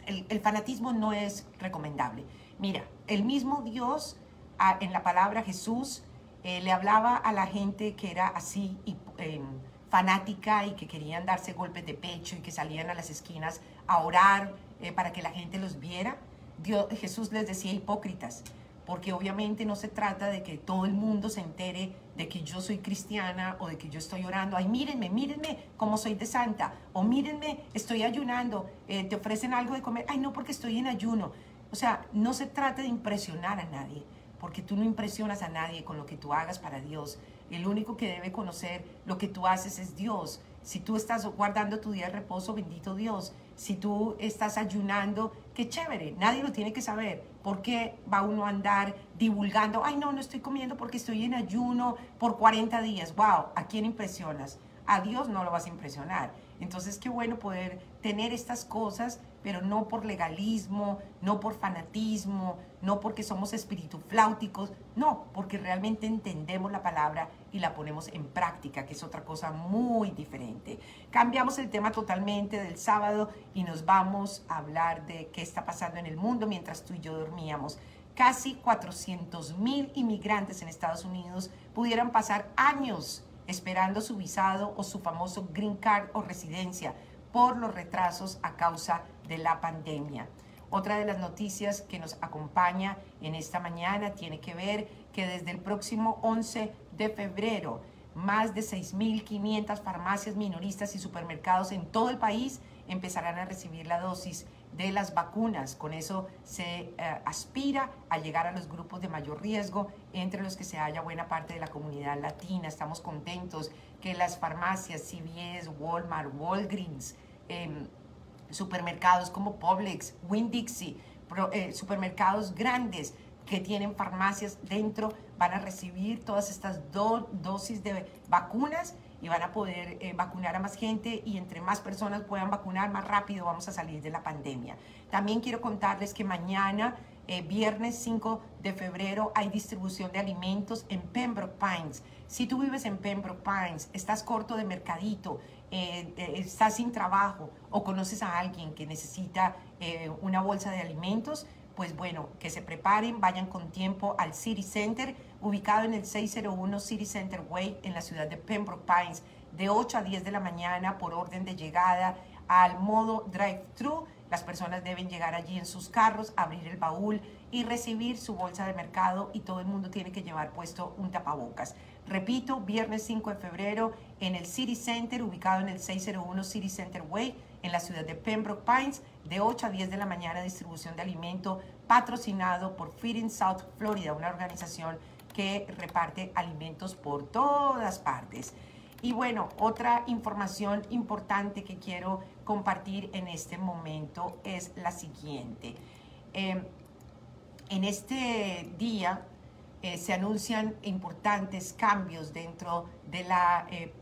el, fanatismo no es recomendable. Mira, el mismo Dios en la palabra Jesús eh, le hablaba a la gente que era así y, em, fanática y que querían darse golpes de pecho y que salían a las esquinas a orar eh, para que la gente los viera. Dios, Jesús les decía hipócritas, porque obviamente no se trata de que todo el mundo se entere de que yo soy cristiana o de que yo estoy orando. Ay, mírenme, mírenme cómo soy de santa. O mírenme, estoy ayunando. Eh, te ofrecen algo de comer. Ay, no, porque estoy en ayuno. O sea, no se trata de impresionar a nadie, porque tú no impresionas a nadie con lo que tú hagas para Dios. El único que debe conocer lo que tú haces es Dios. Si tú estás guardando tu día de reposo, bendito Dios. Si tú estás ayunando, qué chévere, nadie lo tiene que saber. ¿Por qué va uno a andar divulgando? Ay, no, no estoy comiendo porque estoy en ayuno por 40 días. ¡Wow! ¿A quién impresionas? A Dios no lo vas a impresionar. Entonces, qué bueno poder tener estas cosas, pero no por legalismo, no por fanatismo, no porque somos fláuticos, no, porque realmente entendemos la palabra y la ponemos en práctica, que es otra cosa muy diferente. Cambiamos el tema totalmente del sábado y nos vamos a hablar de qué está pasando en el mundo mientras tú y yo dormíamos. Casi 400 mil inmigrantes en Estados Unidos pudieran pasar años esperando su visado o su famoso green card o residencia por los retrasos a causa de la pandemia. Otra de las noticias que nos acompaña en esta mañana tiene que ver que desde el próximo 11 de febrero, más de 6.500 farmacias minoristas y supermercados en todo el país empezarán a recibir la dosis de las vacunas. Con eso se eh, aspira a llegar a los grupos de mayor riesgo, entre los que se halla buena parte de la comunidad latina. Estamos contentos que las farmacias CVS, Walmart, Walgreens, em, supermercados como Publix, Winn-Dixie, eh, supermercados grandes que tienen farmacias dentro, van a recibir todas estas dos dosis de vacunas y van a poder eh, vacunar a más gente y entre más personas puedan vacunar, más rápido vamos a salir de la pandemia. También quiero contarles que mañana, eh, viernes 5 de febrero, hay distribución de alimentos en Pembroke Pines. Si tú vives en Pembroke Pines, estás corto de mercadito, eh, estás sin trabajo o conoces a alguien que necesita una bolsa de alimentos, pues bueno, que se preparen, vayan con tiempo al City Center, ubicado en el 601 City Center Way en la ciudad de Pembroke Pines, de 8 a 10 de la mañana por orden de llegada al modo drive-thru. Las personas deben llegar allí en sus carros, abrir el baúl y recibir su bolsa de mercado y todo el mundo tiene que llevar puesto un tapabocas. Repito, viernes 5 de febrero en el City Center, ubicado en el 601 City Center Way, en la ciudad de Pembroke Pines, de 8 a 10 de la mañana, distribución de alimento patrocinado por Feeding South Florida, una organización que reparte alimentos por todas partes. Y bueno, otra información importante que quiero compartir en este momento es la siguiente. Em, en este día eh, se anuncian importantes cambios dentro de la, eh,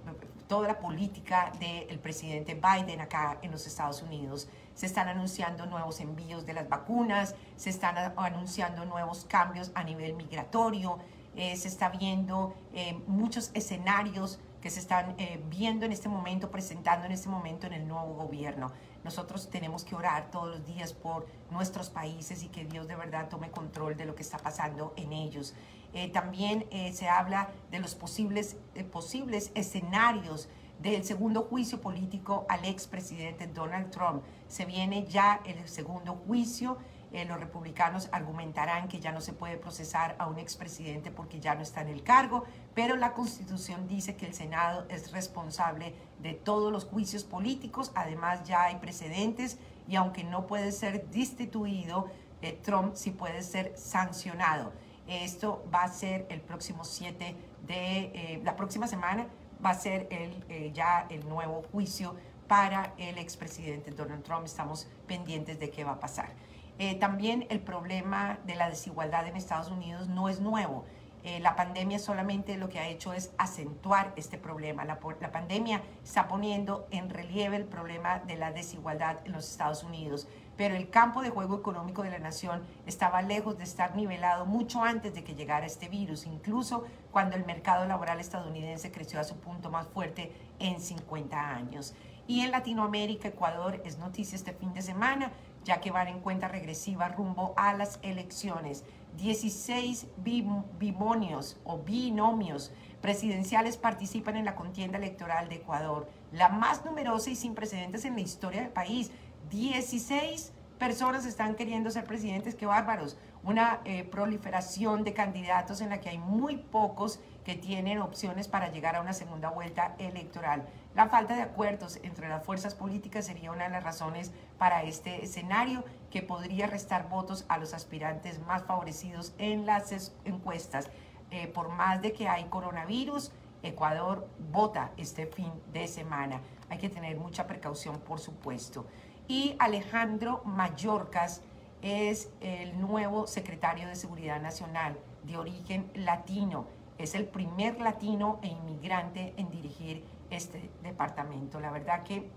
toda la política del presidente Biden acá en los Estados Unidos. Se están anunciando nuevos envíos de las vacunas, se están anunciando nuevos cambios a nivel migratorio, eh, se está viendo muchos escenarios que se están viendo en este momento, presentando en este momento en el nuevo gobierno. Nosotros tenemos que orar todos los días por nuestros países y que Dios de verdad tome control de lo que está pasando en ellos. Eh, también eh, se habla de los posibles, eh, posibles escenarios del segundo juicio político al expresidente Donald Trump. Se viene ya el segundo juicio. Los republicanos argumentarán que ya no se puede procesar a un expresidente porque ya no está en el cargo, pero la constitución dice que el Senado es responsable de todos los juicios políticos. Además ya hay precedentes y aunque no puede ser destituido, Trump sí puede ser sancionado. Esto va a ser el próximo 7 de, eh, la próxima semana va a ser el, ya el nuevo juicio para el expresidente Donald Trump. Estamos pendientes de qué va a pasar. También el problema de la desigualdad en Estados Unidos no es nuevo. Eh, la pandemia solamente lo que ha hecho es acentuar este problema. La, la, pandemia está poniendo en relieve el problema de la desigualdad en los Estados Unidos, pero el campo de juego económico de la nación estaba lejos de estar nivelado mucho antes de que llegara este virus, incluso cuando el mercado laboral estadounidense creció a su punto más fuerte en 50 años. Y en Latinoamérica, Ecuador es noticia este fin de semana, ya que van en cuenta regresiva rumbo a las elecciones. 16 bimonios o binomios presidenciales participan en la contienda electoral de Ecuador, la más numerosa y sin precedentes en la historia del país. 16 personas están queriendo ser presidentes, qué bárbaros. Una eh, proliferación de candidatos en la que hay muy pocos que tienen opciones para llegar a una segunda vuelta electoral. La falta de acuerdos entre las fuerzas políticas sería una de las razones para este escenario que podría restar votos a los aspirantes más favorecidos en las encuestas. Eh, por más de que hay coronavirus, Ecuador vota este fin de semana. Hay que tener mucha precaución, por supuesto. Y Alejandro Mayorkas es el nuevo secretario de Seguridad Nacional de origen latino. Es el primer latino e inmigrante en dirigir este departamento. La verdad que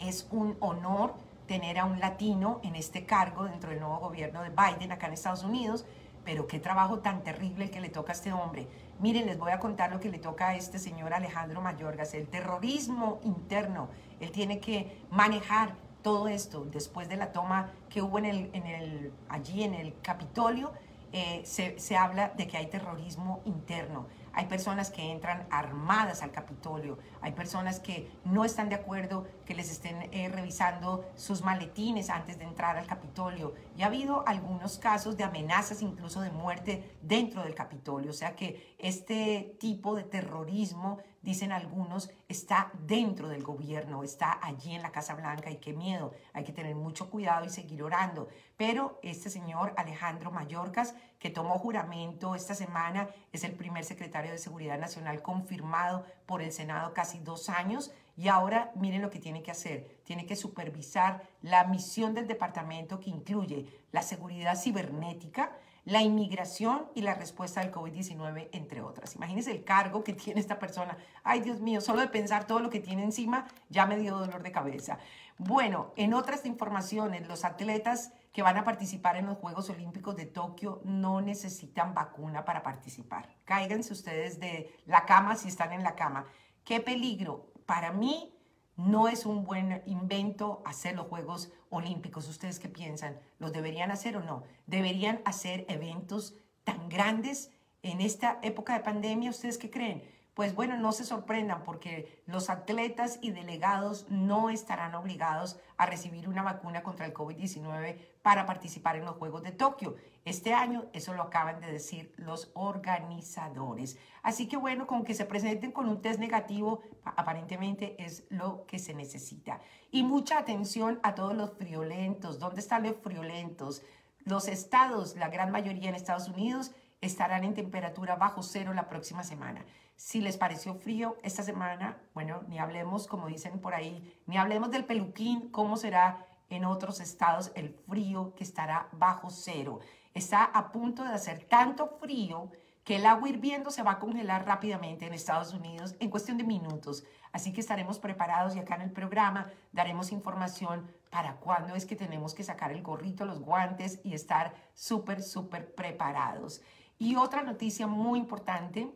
es un honor tener a un latino en este cargo dentro del nuevo gobierno de Biden acá en Estados Unidos, pero qué trabajo tan terrible el que le toca a este hombre. Miren, les voy a contar lo que le toca a este señor Alejandro Mayorgas, el terrorismo interno. Él tiene que manejar todo esto después de la toma que hubo en el, en el, allí en el Capitolio. Eh, se, se habla de que hay terrorismo interno. Hay personas que entran armadas al Capitolio, hay personas que no están de acuerdo que les estén eh, revisando sus maletines antes de entrar al Capitolio. Y ha habido algunos casos de amenazas, incluso de muerte dentro del Capitolio. O sea que este tipo de terrorismo dicen algunos, está dentro del gobierno, está allí en la Casa Blanca y qué miedo, hay que tener mucho cuidado y seguir orando. Pero este señor Alejandro Mayorkas, que tomó juramento esta semana, es el primer secretario de Seguridad Nacional confirmado por el Senado casi dos años. Y ahora miren lo que tiene que hacer. Tiene que supervisar la misión del departamento que incluye la seguridad cibernética, la inmigración y la respuesta al COVID-19, entre otras. Imagínense el cargo que tiene esta persona. Ay, Dios mío, solo de pensar todo lo que tiene encima ya me dio dolor de cabeza. Bueno, en otras informaciones, los atletas que van a participar en los Juegos Olímpicos de Tokio no necesitan vacuna para participar. Cáiganse ustedes de la cama si están en la cama. ¿Qué peligro? Para mí, no es un buen invento hacer los Juegos Olímpicos. ¿Ustedes qué piensan? ¿Los deberían hacer o no? ¿Deberían hacer eventos tan grandes en esta época de pandemia? ¿Ustedes qué creen? Pues bueno, no se sorprendan porque los atletas y delegados no estarán obligados a recibir una vacuna contra el COVID-19 para participar en los Juegos de Tokio. Este año, eso lo acaban de decir los organizadores. Así que bueno, con que se presenten con un test negativo, aparentemente es lo que se necesita. Y mucha atención a todos los friolentos. ¿Dónde están los friolentos? Los estados, la gran mayoría en Estados Unidos, estarán en temperatura bajo cero la próxima semana. Si les pareció frío esta semana, bueno, ni hablemos, como dicen por ahí, ni hablemos del peluquín, cómo será en otros estados el frío que estará bajo cero. Está a punto de hacer tanto frío que el agua hirviendo se va a congelar rápidamente en Estados Unidos en cuestión de minutos. Así que estaremos preparados y acá en el programa daremos información para cuándo es que tenemos que sacar el gorrito, los guantes y estar súper, súper preparados. Y otra noticia muy importante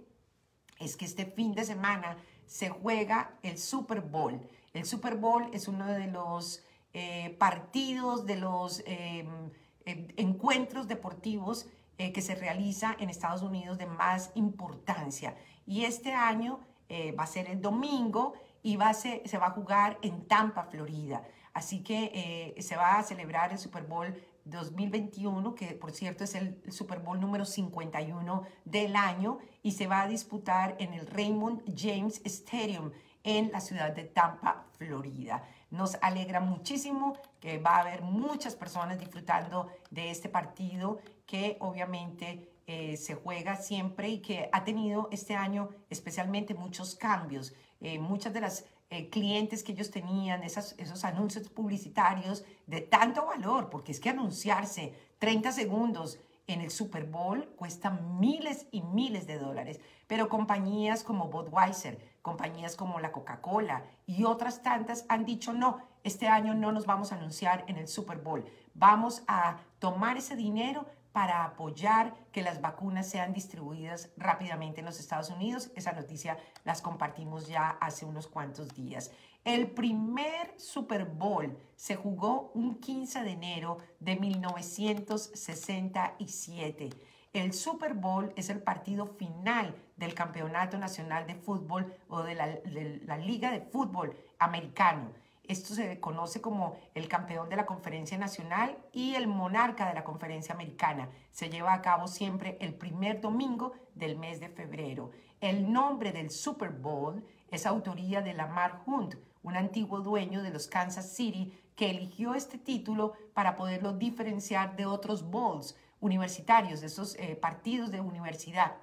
es que este fin de semana se juega el Super Bowl. El Super Bowl es uno de los eh, partidos, de los em, em, encuentros deportivos eh, que se realiza en Estados Unidos de más importancia. Y este año eh, va a ser el domingo y va a se va a jugar en Tampa, Florida. Así que se va a celebrar el Super Bowl 2021, que por cierto es el Super Bowl número 51 del año y se va a disputar en el Raymond James Stadium en la ciudad de Tampa, Florida. Nos alegra muchísimo que va a haber muchas personas disfrutando de este partido que obviamente eh, se juega siempre y que ha tenido este año especialmente muchos cambios. Eh, muchas de las eh, clientes que ellos tenían, esas, esos anuncios publicitarios de tanto valor, porque es que anunciarse 30 segundos en el Super Bowl cuesta miles y miles de dólares, pero compañías como Budweiser, compañías como la Coca-Cola y otras tantas han dicho no, este año no nos vamos a anunciar en el Super Bowl, vamos a tomar ese dinero para apoyar que las vacunas sean distribuidas rápidamente en los Estados Unidos. Esa noticia las compartimos ya hace unos cuantos días. El primer Super Bowl se jugó un 15 de enero de 1967. El Super Bowl es el partido final del Campeonato Nacional de Fútbol o de la, de la Liga de Fútbol Americano. Esto se conoce como el campeón de la conferencia nacional y el monarca de la conferencia americana. Se lleva a cabo siempre el primer domingo del mes de febrero. El nombre del Super Bowl es autoría de Lamar Hunt, un antiguo dueño de los Kansas City que eligió este título para poderlo diferenciar de otros bowls universitarios, de esos eh, partidos de universidad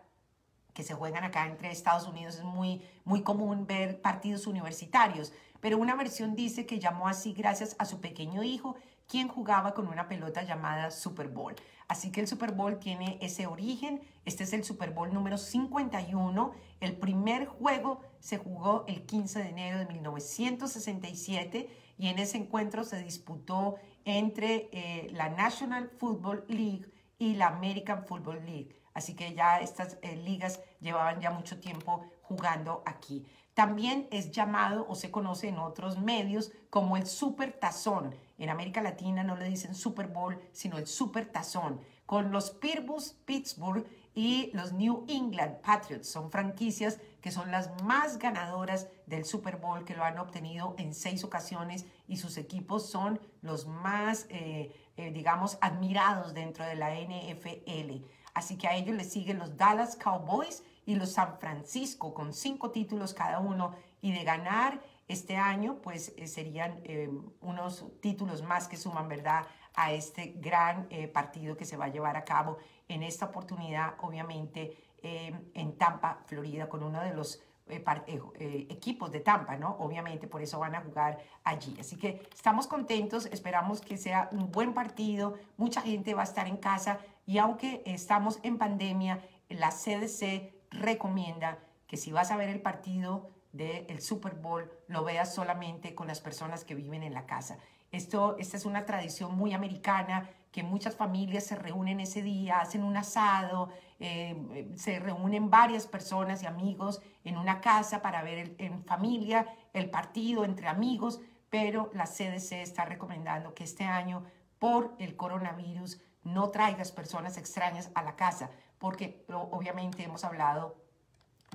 que se juegan acá entre Estados Unidos. Es muy, muy común ver partidos universitarios pero una versión dice que llamó así gracias a su pequeño hijo, quien jugaba con una pelota llamada Super Bowl. Así que el Super Bowl tiene ese origen. Este es el Super Bowl número 51. El primer juego se jugó el 15 de enero de 1967 y en ese encuentro se disputó entre eh, la National Football League y la American Football League. Así que ya estas eh, ligas llevaban ya mucho tiempo jugando aquí. También es llamado o se conoce en otros medios como el Super Tazón. En América Latina no le dicen Super Bowl, sino el Super Tazón. Con los Pittsburgh, Pittsburgh y los New England Patriots. Son franquicias que son las más ganadoras del Super Bowl, que lo han obtenido en seis ocasiones y sus equipos son los más, eh, eh, digamos, admirados dentro de la NFL. Así que a ellos le siguen los Dallas Cowboys y los San Francisco con cinco títulos cada uno y de ganar este año pues eh, serían eh, unos títulos más que suman verdad a este gran eh, partido que se va a llevar a cabo en esta oportunidad obviamente en Tampa, Florida con uno de los equipos de Tampa, ¿no? Obviamente por eso van a jugar allí. Así que estamos contentos, esperamos que sea un buen partido, mucha gente va a estar en casa y aunque estamos en pandemia, la CDC recomienda que si vas a ver el partido del Super Bowl, lo veas solamente con las personas que viven en la casa. Esto, esta es una tradición muy americana que muchas familias se reúnen ese día, hacen un asado, eh, se reúnen varias personas y amigos en una casa para ver en familia el partido entre amigos, pero la CDC está recomendando que este año por el coronavirus no traigas personas extrañas a la casa porque obviamente hemos hablado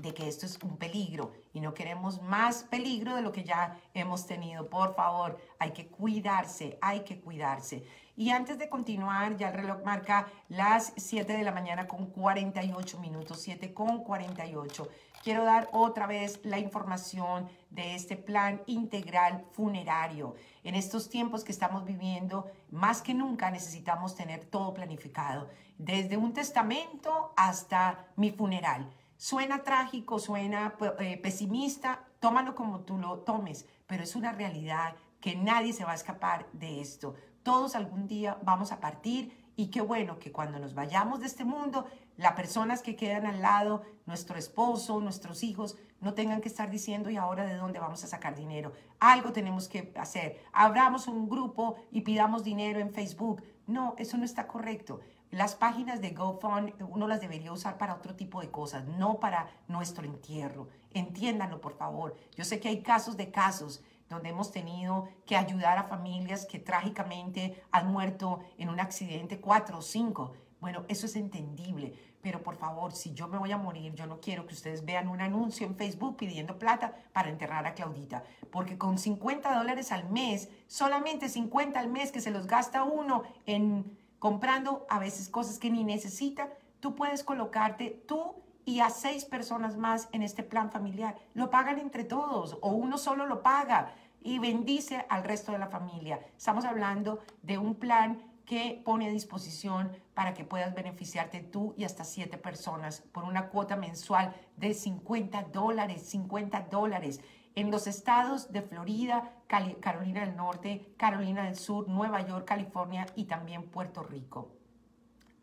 de que esto es un peligro y no queremos más peligro de lo que ya hemos tenido. Por favor, hay que cuidarse, hay que cuidarse. Y antes de continuar, ya el reloj marca las 7 de la mañana con 48 minutos, 7 con 48. Quiero dar otra vez la información de este plan integral funerario. En estos tiempos que estamos viviendo, más que nunca necesitamos tener todo planificado, desde un testamento hasta mi funeral. Suena trágico, suena eh, pesimista, tómalo como tú lo tomes, pero es una realidad que nadie se va a escapar de esto. Todos algún día vamos a partir y qué bueno que cuando nos vayamos de este mundo, las personas que quedan al lado, nuestro esposo, nuestros hijos, no tengan que estar diciendo y ahora de dónde vamos a sacar dinero. Algo tenemos que hacer. Abramos un grupo y pidamos dinero en Facebook. No, eso no está correcto. Las páginas de GoFund uno las debería usar para otro tipo de cosas, no para nuestro entierro. Entiéndanlo, por favor. Yo sé que hay casos de casos donde hemos tenido que ayudar a familias que trágicamente han muerto en un accidente, cuatro o cinco. Bueno, eso es entendible, pero por favor, si yo me voy a morir, yo no quiero que ustedes vean un anuncio en Facebook pidiendo plata para enterrar a Claudita, porque con 50 dólares al mes, solamente 50 al mes que se los gasta uno en comprando a veces cosas que ni necesita, tú puedes colocarte tú y a seis personas más en este plan familiar. Lo pagan entre todos o uno solo lo paga y bendice al resto de la familia. Estamos hablando de un plan que pone a disposición para que puedas beneficiarte tú y hasta siete personas por una cuota mensual de 50 dólares, 50 dólares en los estados de Florida, Carolina del Norte, Carolina del Sur, Nueva York, California y también Puerto Rico.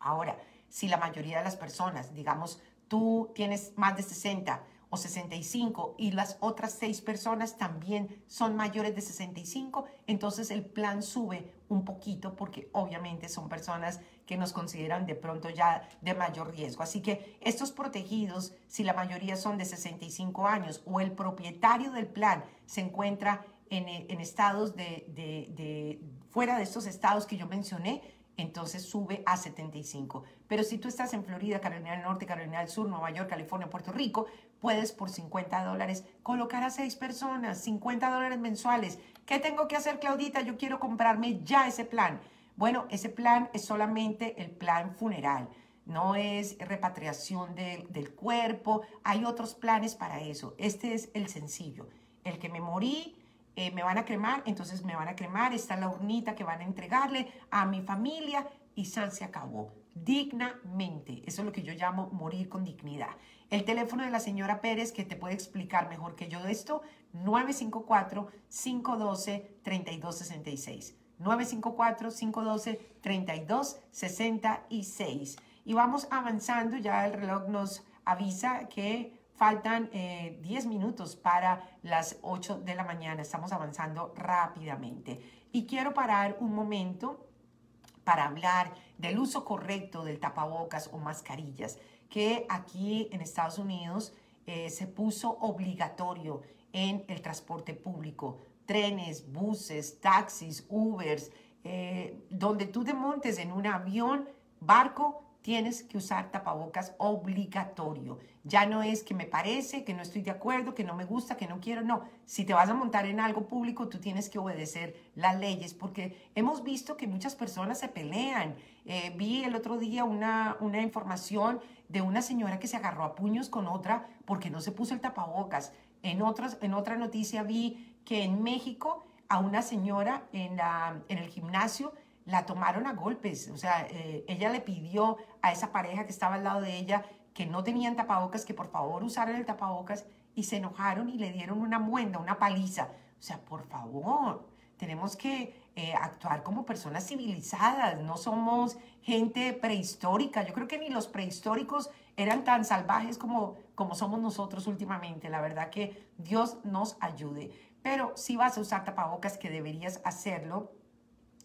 Ahora, si la mayoría de las personas, digamos, tú tienes más de 60 o 65 y las otras seis personas también son mayores de 65, entonces el plan sube un poquito porque obviamente son personas que nos consideran de pronto ya de mayor riesgo. Así que estos protegidos, si la mayoría son de 65 años o el propietario del plan se encuentra en, estados de, de fuera de estos estados que yo mencioné, entonces sube a 75. Pero si tú estás en Florida, Carolina del Norte, Carolina del Sur, Nueva York, California, Puerto Rico, puedes por 50 dólares colocar a seis personas, 50 dólares mensuales. ¿Qué tengo que hacer, Claudita? Yo quiero comprarme ya ese plan. Bueno, ese plan es solamente el plan funeral, no es repatriación del cuerpo, hay otros planes para eso. Este es el sencillo, el que me morí, eh, me van a cremar, entonces me van a cremar, está la urnita que van a entregarle a mi familia y San se acabó. Dignamente, eso es lo que yo llamo morir con dignidad. El teléfono de la señora Pérez, que te puede explicar mejor que yo esto, 954-512-3266. 954-512-3266. Y vamos avanzando, ya el reloj nos avisa que Faltan 10 eh, minutos para las 8 de la mañana. Estamos avanzando rápidamente. Y quiero parar un momento para hablar del uso correcto del tapabocas o mascarillas, que aquí en Estados Unidos eh, se puso obligatorio en el transporte público, trenes, buses, taxis, Ubers, eh, donde tú te montes en un avión, barco, tienes que usar tapabocas obligatorio. Ya no es que me parece, que no estoy de acuerdo, que no me gusta, que no quiero, no. Si te vas a montar en algo público, tú tienes que obedecer las leyes, porque hemos visto que muchas personas se pelean. Eh, vi el otro día una, una información de una señora que se agarró a puños con otra porque no se puso el tapabocas. En, otras, en otra noticia vi que en México a una señora en, la, en el gimnasio la tomaron a golpes. O sea, eh, ella le pidió a esa pareja que estaba al lado de ella que no tenían tapabocas, que por favor usaran el tapabocas y se enojaron y le dieron una muenda, una paliza. O sea, por favor, tenemos que eh, actuar como personas civilizadas, no somos gente prehistórica. Yo creo que ni los prehistóricos eran tan salvajes como, como somos nosotros últimamente. La verdad que Dios nos ayude. Pero si vas a usar tapabocas, que deberías hacerlo,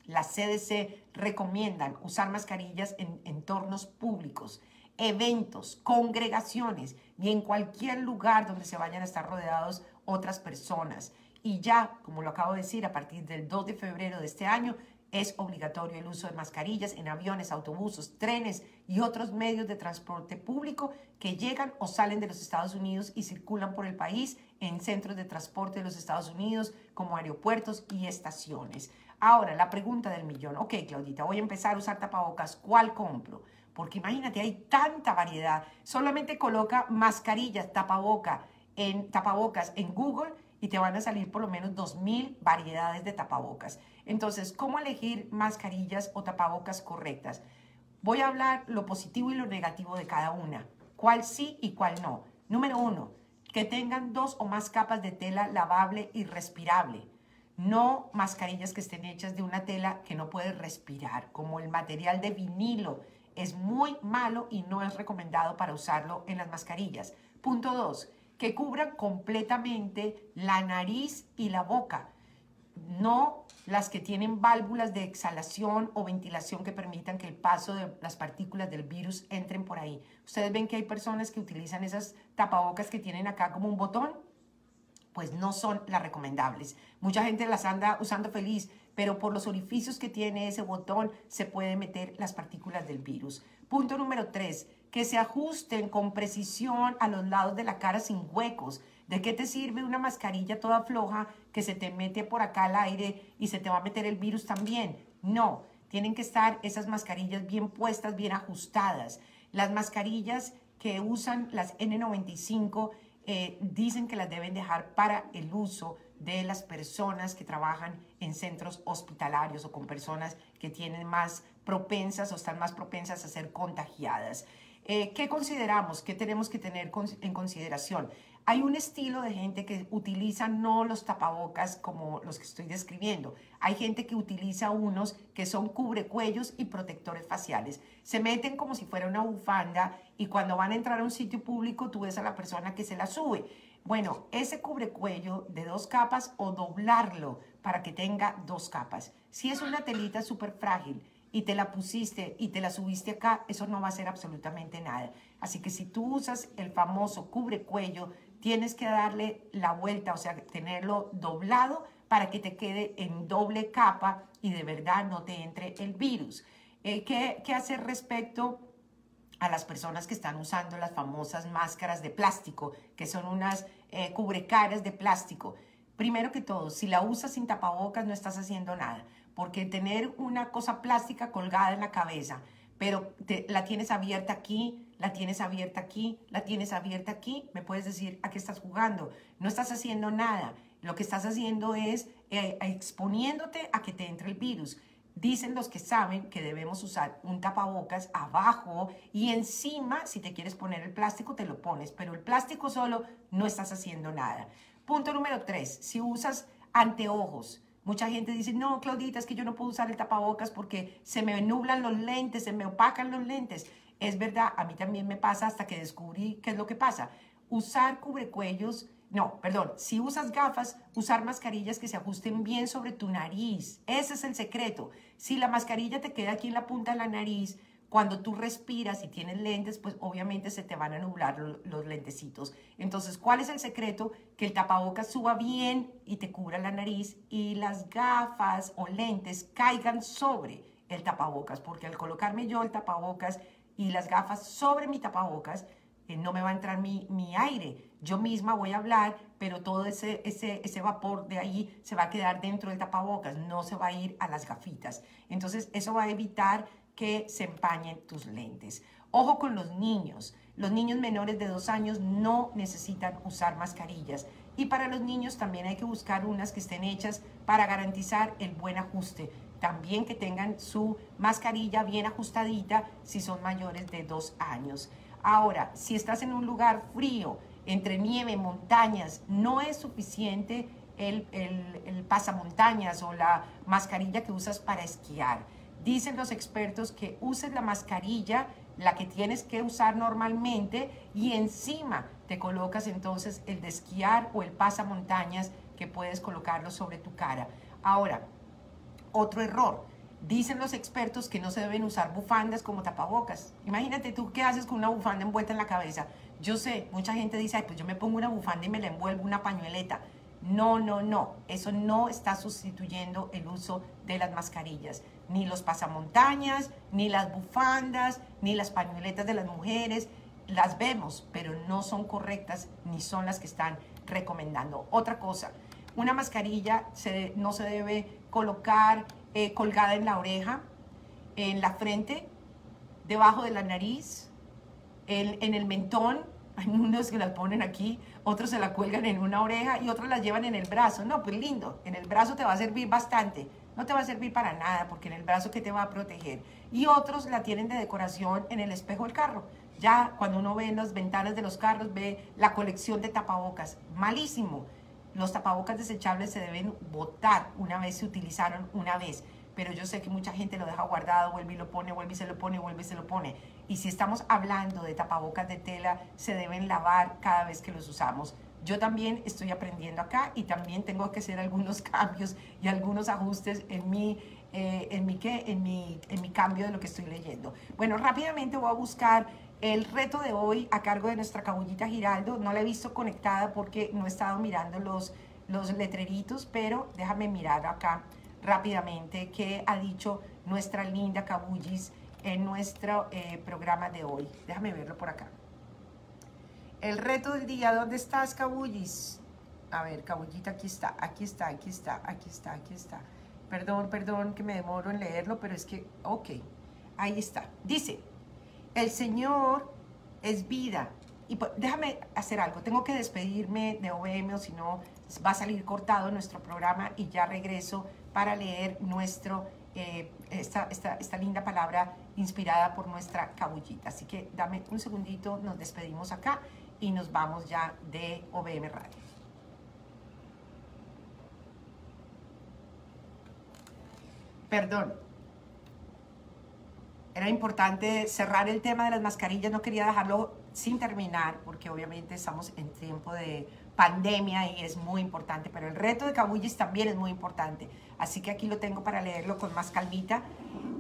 la CDC recomiendan usar mascarillas en entornos públicos, eventos, congregaciones y en cualquier lugar donde se vayan a estar rodeados otras personas. Y ya, como lo acabo de decir, a partir del 2 de febrero de este año es obligatorio el uso de mascarillas en aviones, autobuses, trenes y otros medios de transporte público que llegan o salen de los Estados Unidos y circulan por el país en centros de transporte de los Estados Unidos como aeropuertos y estaciones. Ahora, la pregunta del millón. Ok, Claudita, voy a empezar a usar tapabocas. ¿Cuál compro? Porque imagínate, hay tanta variedad. Solamente coloca mascarillas, tapaboca, en, tapabocas en Google y te van a salir por lo menos 2.000 variedades de tapabocas. Entonces, ¿cómo elegir mascarillas o tapabocas correctas? Voy a hablar lo positivo y lo negativo de cada una. ¿Cuál sí y cuál no? Número uno, que tengan dos o más capas de tela lavable y respirable no mascarillas que estén hechas de una tela que no puede respirar, como el material de vinilo. Es muy malo y no es recomendado para usarlo en las mascarillas. Punto dos, que cubran completamente la nariz y la boca. No las que tienen válvulas de exhalación o ventilación que permitan que el paso de las partículas del virus entren por ahí. Ustedes ven que hay personas que utilizan esas tapabocas que tienen acá como un botón pues no son las recomendables. Mucha gente las anda usando feliz, pero por los orificios que tiene ese botón se pueden meter las partículas del virus. Punto número tres, que se ajusten con precisión a los lados de la cara sin huecos. ¿De qué te sirve una mascarilla toda floja que se te mete por acá al aire y se te va a meter el virus también? No, tienen que estar esas mascarillas bien puestas, bien ajustadas. Las mascarillas que usan las N95 eh, dicen que las deben dejar para el uso de las personas que trabajan en centros hospitalarios o con personas que tienen más propensas o están más propensas a ser contagiadas. Eh, ¿Qué consideramos? ¿Qué tenemos que tener en consideración? Hay un estilo de gente que utiliza no los tapabocas como los que estoy describiendo. Hay gente que utiliza unos que son cubrecuellos y protectores faciales. Se meten como si fuera una bufanda y cuando van a entrar a un sitio público tú ves a la persona que se la sube. Bueno, ese cubrecuello de dos capas o doblarlo para que tenga dos capas. Si es una telita súper frágil y te la pusiste y te la subiste acá, eso no va a ser absolutamente nada. Así que si tú usas el famoso cubrecuello, tienes que darle la vuelta, o sea, tenerlo doblado para que te quede en doble capa y de verdad no te entre el virus. Eh, ¿qué, ¿Qué hacer respecto a las personas que están usando las famosas máscaras de plástico, que son unas eh, cubrecaras de plástico? Primero que todo, si la usas sin tapabocas no estás haciendo nada, porque tener una cosa plástica colgada en la cabeza, pero la tienes abierta aquí, la tienes abierta aquí, la tienes abierta aquí, me puedes decir a qué estás jugando. No estás haciendo nada. Lo que estás haciendo es eh, exponiéndote a que te entre el virus. Dicen los que saben que debemos usar un tapabocas abajo y encima, si te quieres poner el plástico, te lo pones, pero el plástico solo no estás haciendo nada. Punto número tres, si usas anteojos, Mucha gente dice, no, Claudita, es que yo no puedo usar el tapabocas porque se me nublan los lentes, se me opacan los lentes. Es verdad, a mí también me pasa hasta que descubrí qué es lo que pasa. Usar cubrecuellos, no, perdón, si usas gafas, usar mascarillas que se ajusten bien sobre tu nariz. Ese es el secreto. Si la mascarilla te queda aquí en la punta de la nariz, cuando tú respiras y tienes lentes, pues obviamente se te van a nublar los lentecitos. Entonces, ¿cuál es el secreto? Que el tapabocas suba bien y te cubra la nariz y las gafas o lentes caigan sobre el tapabocas, porque al colocarme yo el tapabocas y las gafas sobre mi tapabocas, eh, no me va a entrar mi, mi, aire. Yo misma voy a hablar, pero todo ese, ese, ese vapor de ahí se va a quedar dentro del tapabocas, no se va a ir a las gafitas. Entonces, eso va a evitar que se empañen tus lentes. Ojo con los niños. Los niños menores de dos años no necesitan usar mascarillas. Y para los niños también hay que buscar unas que estén hechas para garantizar el buen ajuste. También que tengan su mascarilla bien ajustadita si son mayores de dos años. Ahora, si estás en un lugar frío, entre nieve, montañas, no es suficiente el, el, pasamontañas o la mascarilla que usas para esquiar Dicen los expertos que uses la mascarilla, la que tienes que usar normalmente, y encima te colocas entonces el de esquiar o el pasamontañas que puedes colocarlo sobre tu cara. Ahora, otro error. Dicen los expertos que no se deben usar bufandas como tapabocas. Imagínate tú qué haces con una bufanda envuelta en la cabeza. Yo sé, mucha gente dice, pues yo me pongo una bufanda y me la envuelvo una pañueleta. No, no, no. Eso no está sustituyendo el uso de las mascarillas ni los pasamontañas, ni las bufandas, ni las pañueletas de las mujeres. Las vemos, pero no son correctas ni son las que están recomendando. Otra cosa, una mascarilla no se debe colocar eh, colgada en la oreja, en la frente, debajo de la nariz, en, en el mentón. Hay unos que las ponen aquí, otros se la cuelgan en una oreja y otros las llevan en el brazo. No, pues lindo, en el brazo te va a servir bastante no te va a servir para nada porque en el brazo que te va a proteger. Y otros la tienen de decoración en el espejo del carro. Ya cuando uno ve en las ventanas de los carros, ve la colección de tapabocas. Malísimo. Los tapabocas desechables se deben botar una vez se utilizaron una vez. Pero yo sé que mucha gente lo deja guardado, vuelve y lo pone, vuelve y se lo pone, vuelve y se lo pone. Y si estamos hablando de tapabocas de tela, se deben lavar cada vez que los usamos. Yo también estoy aprendiendo acá y también tengo que hacer algunos cambios y algunos ajustes en mi, eh, en, mi, ¿qué? En, mi, en mi cambio de lo que estoy leyendo. Bueno, rápidamente voy a buscar el reto de hoy a cargo de nuestra cabullita Giraldo. No la he visto conectada porque no he estado mirando los, los letreritos, pero déjame mirar acá rápidamente qué ha dicho nuestra linda Cabullis en nuestro eh, programa de hoy. Déjame verlo por acá. El reto del día, ¿dónde estás, Cabullis? A ver, Cabullita, aquí está, aquí está, aquí está, aquí está, aquí está. Perdón, perdón que me demoro en leerlo, pero es que, ok, ahí está. Dice, el Señor es vida. Y déjame hacer algo, tengo que despedirme de OBM o si no va a salir cortado nuestro programa y ya regreso para leer nuestro, eh, esta, esta, esta linda palabra inspirada por nuestra cabullita. Así que dame un segundito, nos despedimos acá y nos vamos ya de OBM Radio. Perdón, era importante cerrar el tema de las mascarillas, no quería dejarlo sin terminar, porque obviamente estamos en tiempo de pandemia y es muy importante, pero el reto de Cabullis también es muy importante. Así que aquí lo tengo para leerlo con más calmita.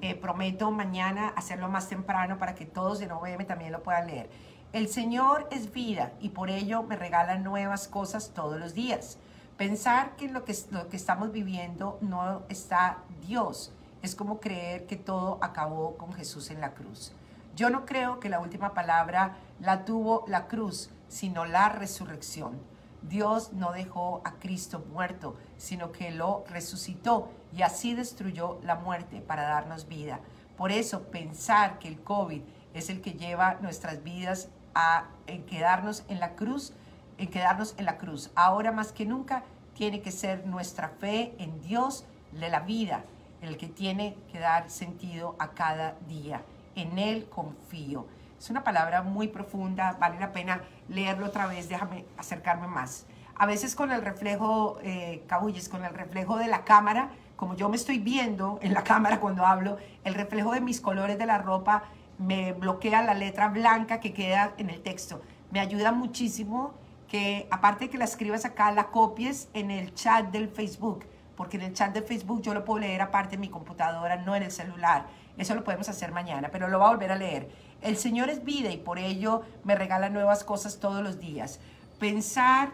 Eh, prometo mañana hacerlo más temprano para que todos de OVM también lo puedan leer. El Señor es vida y por ello me regala nuevas cosas todos los días. Pensar que lo que, lo que estamos viviendo no está Dios es como creer que todo acabó con Jesús en la cruz. Yo no creo que la última palabra la tuvo la cruz, sino la resurrección. Dios no dejó a Cristo muerto, sino que lo resucitó y así destruyó la muerte para darnos vida. Por eso pensar que el COVID es el que lleva nuestras vidas a en quedarnos en la cruz, en quedarnos en la cruz. Ahora más que nunca tiene que ser nuestra fe en Dios de la vida, el que tiene que dar sentido a cada día. En Él confío. Es una palabra muy profunda, vale la pena leerlo otra vez, déjame acercarme más. A veces con el reflejo, eh, cabulles, con el reflejo de la cámara, como yo me estoy viendo en la cámara cuando hablo, el reflejo de mis colores de la ropa me bloquea la letra blanca que queda en el texto. Me ayuda muchísimo que aparte de que la escribas acá, la copies en el chat del Facebook porque en el chat de Facebook yo lo puedo leer aparte en mi computadora, no en el celular. Eso lo podemos hacer mañana, pero lo voy a volver a leer. El Señor es vida y por ello me regala nuevas cosas todos los días. Pensar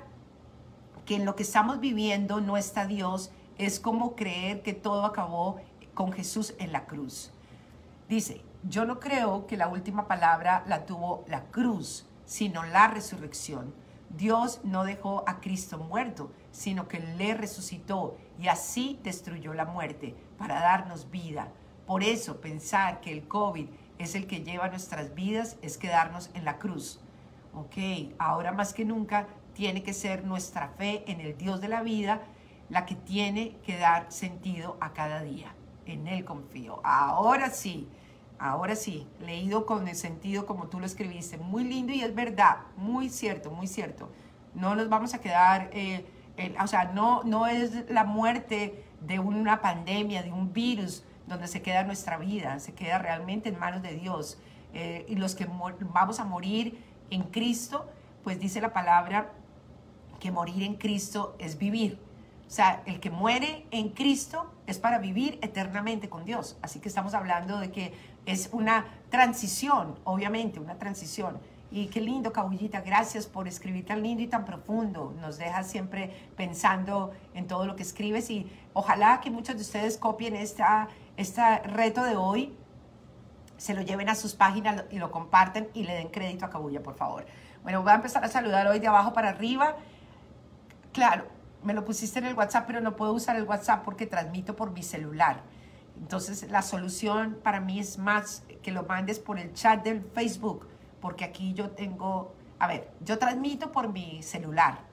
que en lo que estamos viviendo no está Dios es como creer que todo acabó con Jesús en la cruz. Dice, yo no creo que la última palabra la tuvo la cruz, sino la resurrección. Dios no dejó a Cristo muerto, sino que le resucitó y así destruyó la muerte para darnos vida. Por eso pensar que el COVID es el que lleva nuestras vidas es quedarnos en la cruz. Ok, ahora más que nunca tiene que ser nuestra fe en el Dios de la vida la que tiene que dar sentido a cada día. En Él confío. Ahora sí, ahora sí, leído con el sentido como tú lo escribiste. Muy lindo y es verdad, muy cierto, muy cierto. No nos vamos a quedar... Eh, o sea, no, no es la muerte de una pandemia, de un virus, donde se queda nuestra vida, se queda realmente en manos de Dios. Eh, y los que vamos a morir en Cristo, pues dice la palabra que morir en Cristo es vivir. O sea, el que muere en Cristo es para vivir eternamente con Dios. Así que estamos hablando de que es una transición, obviamente, una transición. Y qué lindo, Cabullita, gracias por escribir tan lindo y tan profundo. Nos deja siempre pensando en todo lo que escribes y ojalá que muchos de ustedes copien esta, este reto de hoy, se lo lleven a sus páginas y lo comparten y le den crédito a Cabulla, por favor. Bueno, voy a empezar a saludar hoy de abajo para arriba. Claro, me lo pusiste en el WhatsApp, pero no puedo usar el WhatsApp porque transmito por mi celular. Entonces, la solución para mí es más que lo mandes por el chat del Facebook porque aquí yo tengo, a ver, yo transmito por mi celular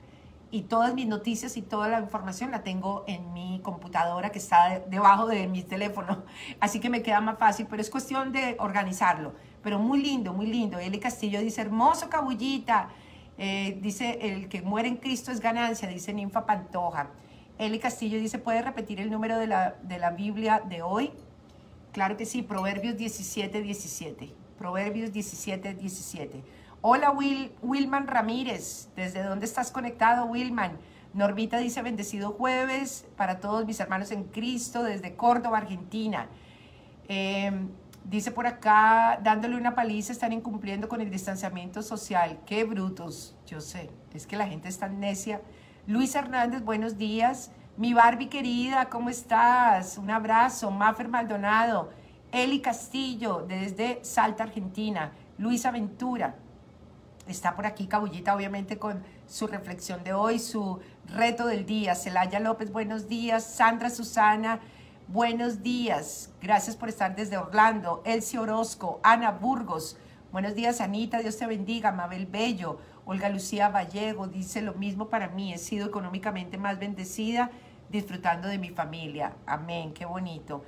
y todas mis noticias y toda la información la tengo en mi computadora que está debajo de mi teléfono, así que me queda más fácil, pero es cuestión de organizarlo. Pero muy lindo, muy lindo. Eli Castillo dice, hermoso cabullita. Eh, dice, el que muere en Cristo es ganancia, dice Ninfa Pantoja. Eli Castillo dice, ¿puede repetir el número de la, de la Biblia de hoy? Claro que sí, Proverbios 17, 17. Proverbios 17, 17. Hola Will, Wilman Ramírez, ¿desde dónde estás conectado Wilman? Normita dice bendecido jueves para todos mis hermanos en Cristo desde Córdoba, Argentina. Em, dice por acá, dándole una paliza, están incumpliendo con el distanciamiento social. Qué brutos, yo sé, es que la gente es tan necia. Luis Hernández, buenos días. Mi Barbie querida, ¿cómo estás? Un abrazo. Maffer Maldonado. Eli Castillo, desde Salta, Argentina. Luisa Ventura, está por aquí Cabullita, obviamente, con su reflexión de hoy, su reto del día. Celaya López, buenos días. Sandra Susana, buenos días. Gracias por estar desde Orlando. Elsie Orozco, Ana Burgos, buenos días, Anita, Dios te bendiga. Mabel Bello, Olga Lucía Vallego dice lo mismo para mí, he sido económicamente más bendecida disfrutando de mi familia. Amén, qué bonito.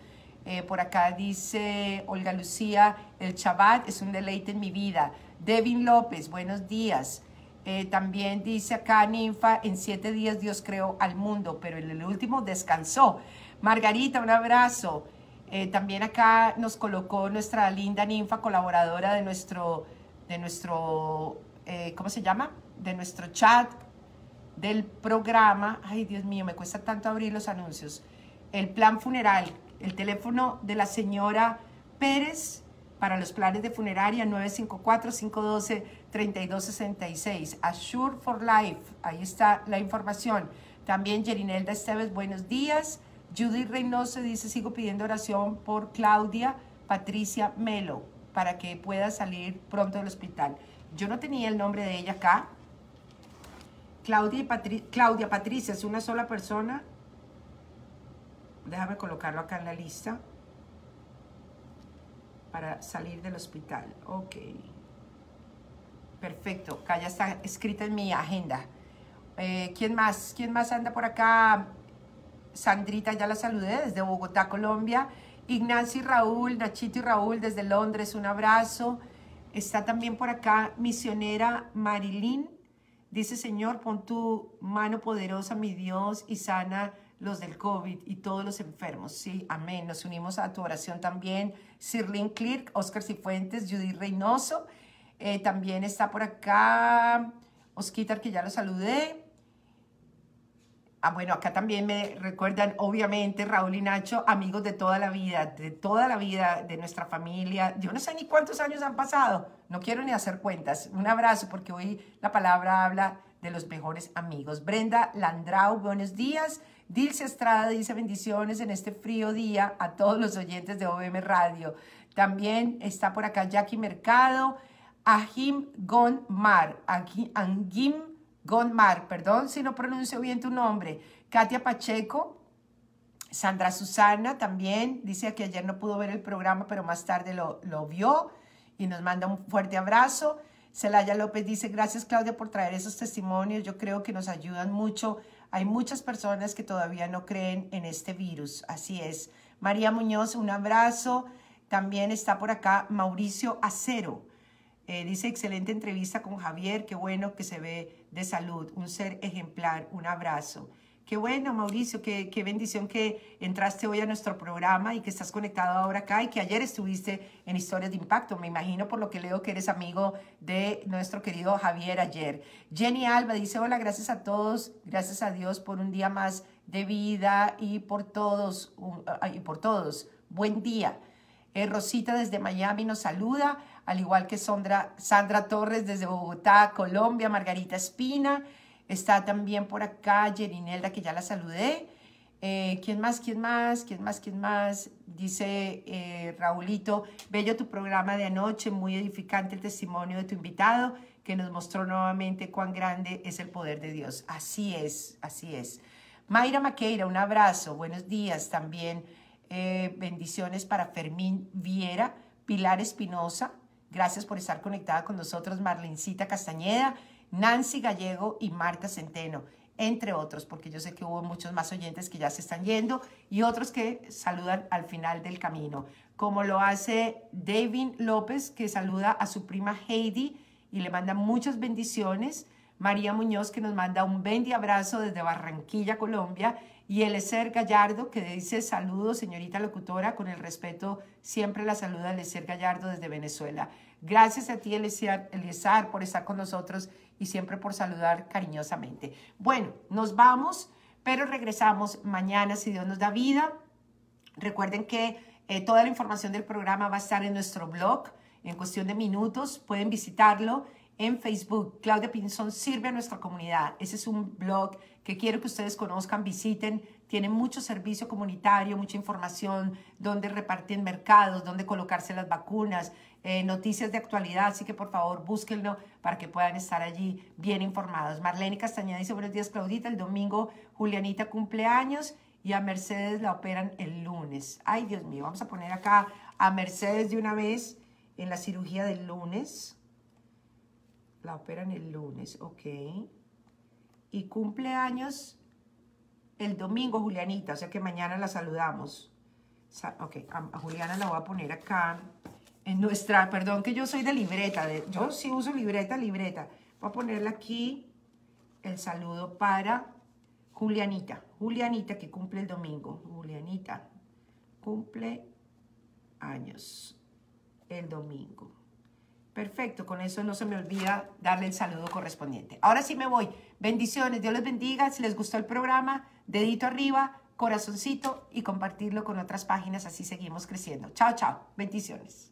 Eh, por acá dice Olga Lucía, el Shabbat es un deleite en mi vida. Devin López, buenos días. Eh, también dice acá Ninfa, en siete días Dios creó al mundo, pero en el último descansó. Margarita, un abrazo. Eh, también acá nos colocó nuestra linda ninfa colaboradora de nuestro, de nuestro ¿cómo se llama? De nuestro chat del programa. Ay, Dios mío, me cuesta tanto abrir los anuncios. El plan funeral, el teléfono de la señora Pérez para los planes de funeraria 954-512-3266. Assure for Life, ahí está la información. También Jerinelda Esteves, buenos días. Judy Reynoso dice, sigo pidiendo oración por Claudia Patricia Melo para que pueda salir pronto del hospital. Yo no tenía el nombre de ella acá. Claudia, Claudia Patricia es una sola persona. Déjame colocarlo acá en la lista para salir del hospital. Ok. Perfecto. Acá ya está escrita en mi agenda. Eh, ¿Quién más? ¿Quién más anda por acá? Sandrita, ya la saludé desde Bogotá, Colombia. Ignacio y Raúl, Nachito y Raúl desde Londres, un abrazo. Está también por acá misionera Marilyn. Dice, Señor, pon tu mano poderosa, mi Dios, y sana los del COVID y todos los enfermos. Sí, amén. Nos unimos a tu oración también. Sirlin Clerk, Oscar Cifuentes, Judy Reynoso. Eh, también está por acá Osquitar, que ya lo saludé. Ah, bueno, acá también me recuerdan, obviamente, Raúl y Nacho, amigos de toda la vida, de toda la vida de nuestra familia. Yo no sé ni cuántos años han pasado, no quiero ni hacer cuentas. Un abrazo, porque hoy la palabra habla de los mejores amigos. Brenda Landrau, buenos días. Dilce Estrada dice bendiciones en este frío día a todos los oyentes de OBM Radio. También está por acá Jackie Mercado, Ajim Gonmar, Angim Gonmar, perdón si no pronuncio bien tu nombre, Katia Pacheco, Sandra Susana también, dice que ayer no pudo ver el programa, pero más tarde lo, lo vio y nos manda un fuerte abrazo. Celaya López dice, gracias Claudia por traer esos testimonios, yo creo que nos ayudan mucho hay muchas personas que todavía no creen en este virus, así es. María Muñoz, un abrazo. También está por acá Mauricio Acero. Eh, dice, excelente entrevista con Javier, qué bueno que se ve de salud, un ser ejemplar, un abrazo. Qué bueno, Mauricio, qué, bendición que entraste hoy a nuestro programa y que estás conectado ahora acá y que ayer estuviste en Historias de Impacto. Me imagino por lo que leo que eres amigo de nuestro querido Javier ayer. Jenny Alba dice, hola, gracias a todos, gracias a Dios por un día más de vida y por todos, y por todos. Buen día. Eh, Rosita desde Miami nos saluda, al igual que Sandra, Sandra Torres desde Bogotá, Colombia, Margarita Espina. Está también por acá Jerinelda, que ya la saludé. Eh, ¿Quién más? ¿Quién más? ¿Quién más? ¿Quién más? Dice eh, Raulito, bello tu programa de anoche, muy edificante el testimonio de tu invitado, que nos mostró nuevamente cuán grande es el poder de Dios. Así es, así es. Mayra Maqueira, un abrazo, buenos días también. Eh, bendiciones para Fermín Viera, Pilar Espinosa, gracias por estar conectada con nosotros, Marlencita Castañeda. Nancy Gallego y Marta Centeno, entre otros, porque yo sé que hubo muchos más oyentes que ya se están yendo y otros que saludan al final del camino, como lo hace David López, que saluda a su prima Heidi y le manda muchas bendiciones. María Muñoz, que nos manda un bendi abrazo desde Barranquilla, Colombia, y Elecer Gallardo, que dice saludos, señorita locutora, con el respeto, siempre la saluda Elecer Gallardo desde Venezuela. Gracias a ti, Eliezer, por estar con nosotros y siempre por saludar cariñosamente. Bueno, nos vamos, pero regresamos mañana si Dios nos da vida. Recuerden que eh, toda la información del programa va a estar en nuestro blog en cuestión de minutos. Pueden visitarlo en Facebook. Claudia Pinzón sirve a nuestra comunidad. Ese es un blog que quiero que ustedes conozcan, visiten. Tiene mucho servicio comunitario, mucha información, donde reparten mercados, donde colocarse las vacunas, eh, noticias de actualidad, así que por favor búsquenlo para que puedan estar allí bien informados. Marlene Castañeda dice, buenos días Claudita, el domingo Julianita cumpleaños y a Mercedes la operan el lunes. Ay Dios mío, vamos a poner acá a Mercedes de una vez en la cirugía del lunes. La operan el lunes, ok. Y cumpleaños el domingo, Julianita, o sea que mañana la saludamos. Ok, a, Juliana la voy a poner acá en nuestra, perdón que yo soy de libreta, yo sí uso libreta, libreta. Voy a ponerla aquí el saludo para Julianita, Julianita que cumple el domingo, Julianita, cumple años el domingo. Perfecto, con eso no se me olvida darle el saludo correspondiente. Ahora sí me voy. Bendiciones, Dios les bendiga. Si les gustó el programa, dedito arriba, corazoncito y compartirlo con otras páginas, así seguimos creciendo. Chao, chao. Bendiciones.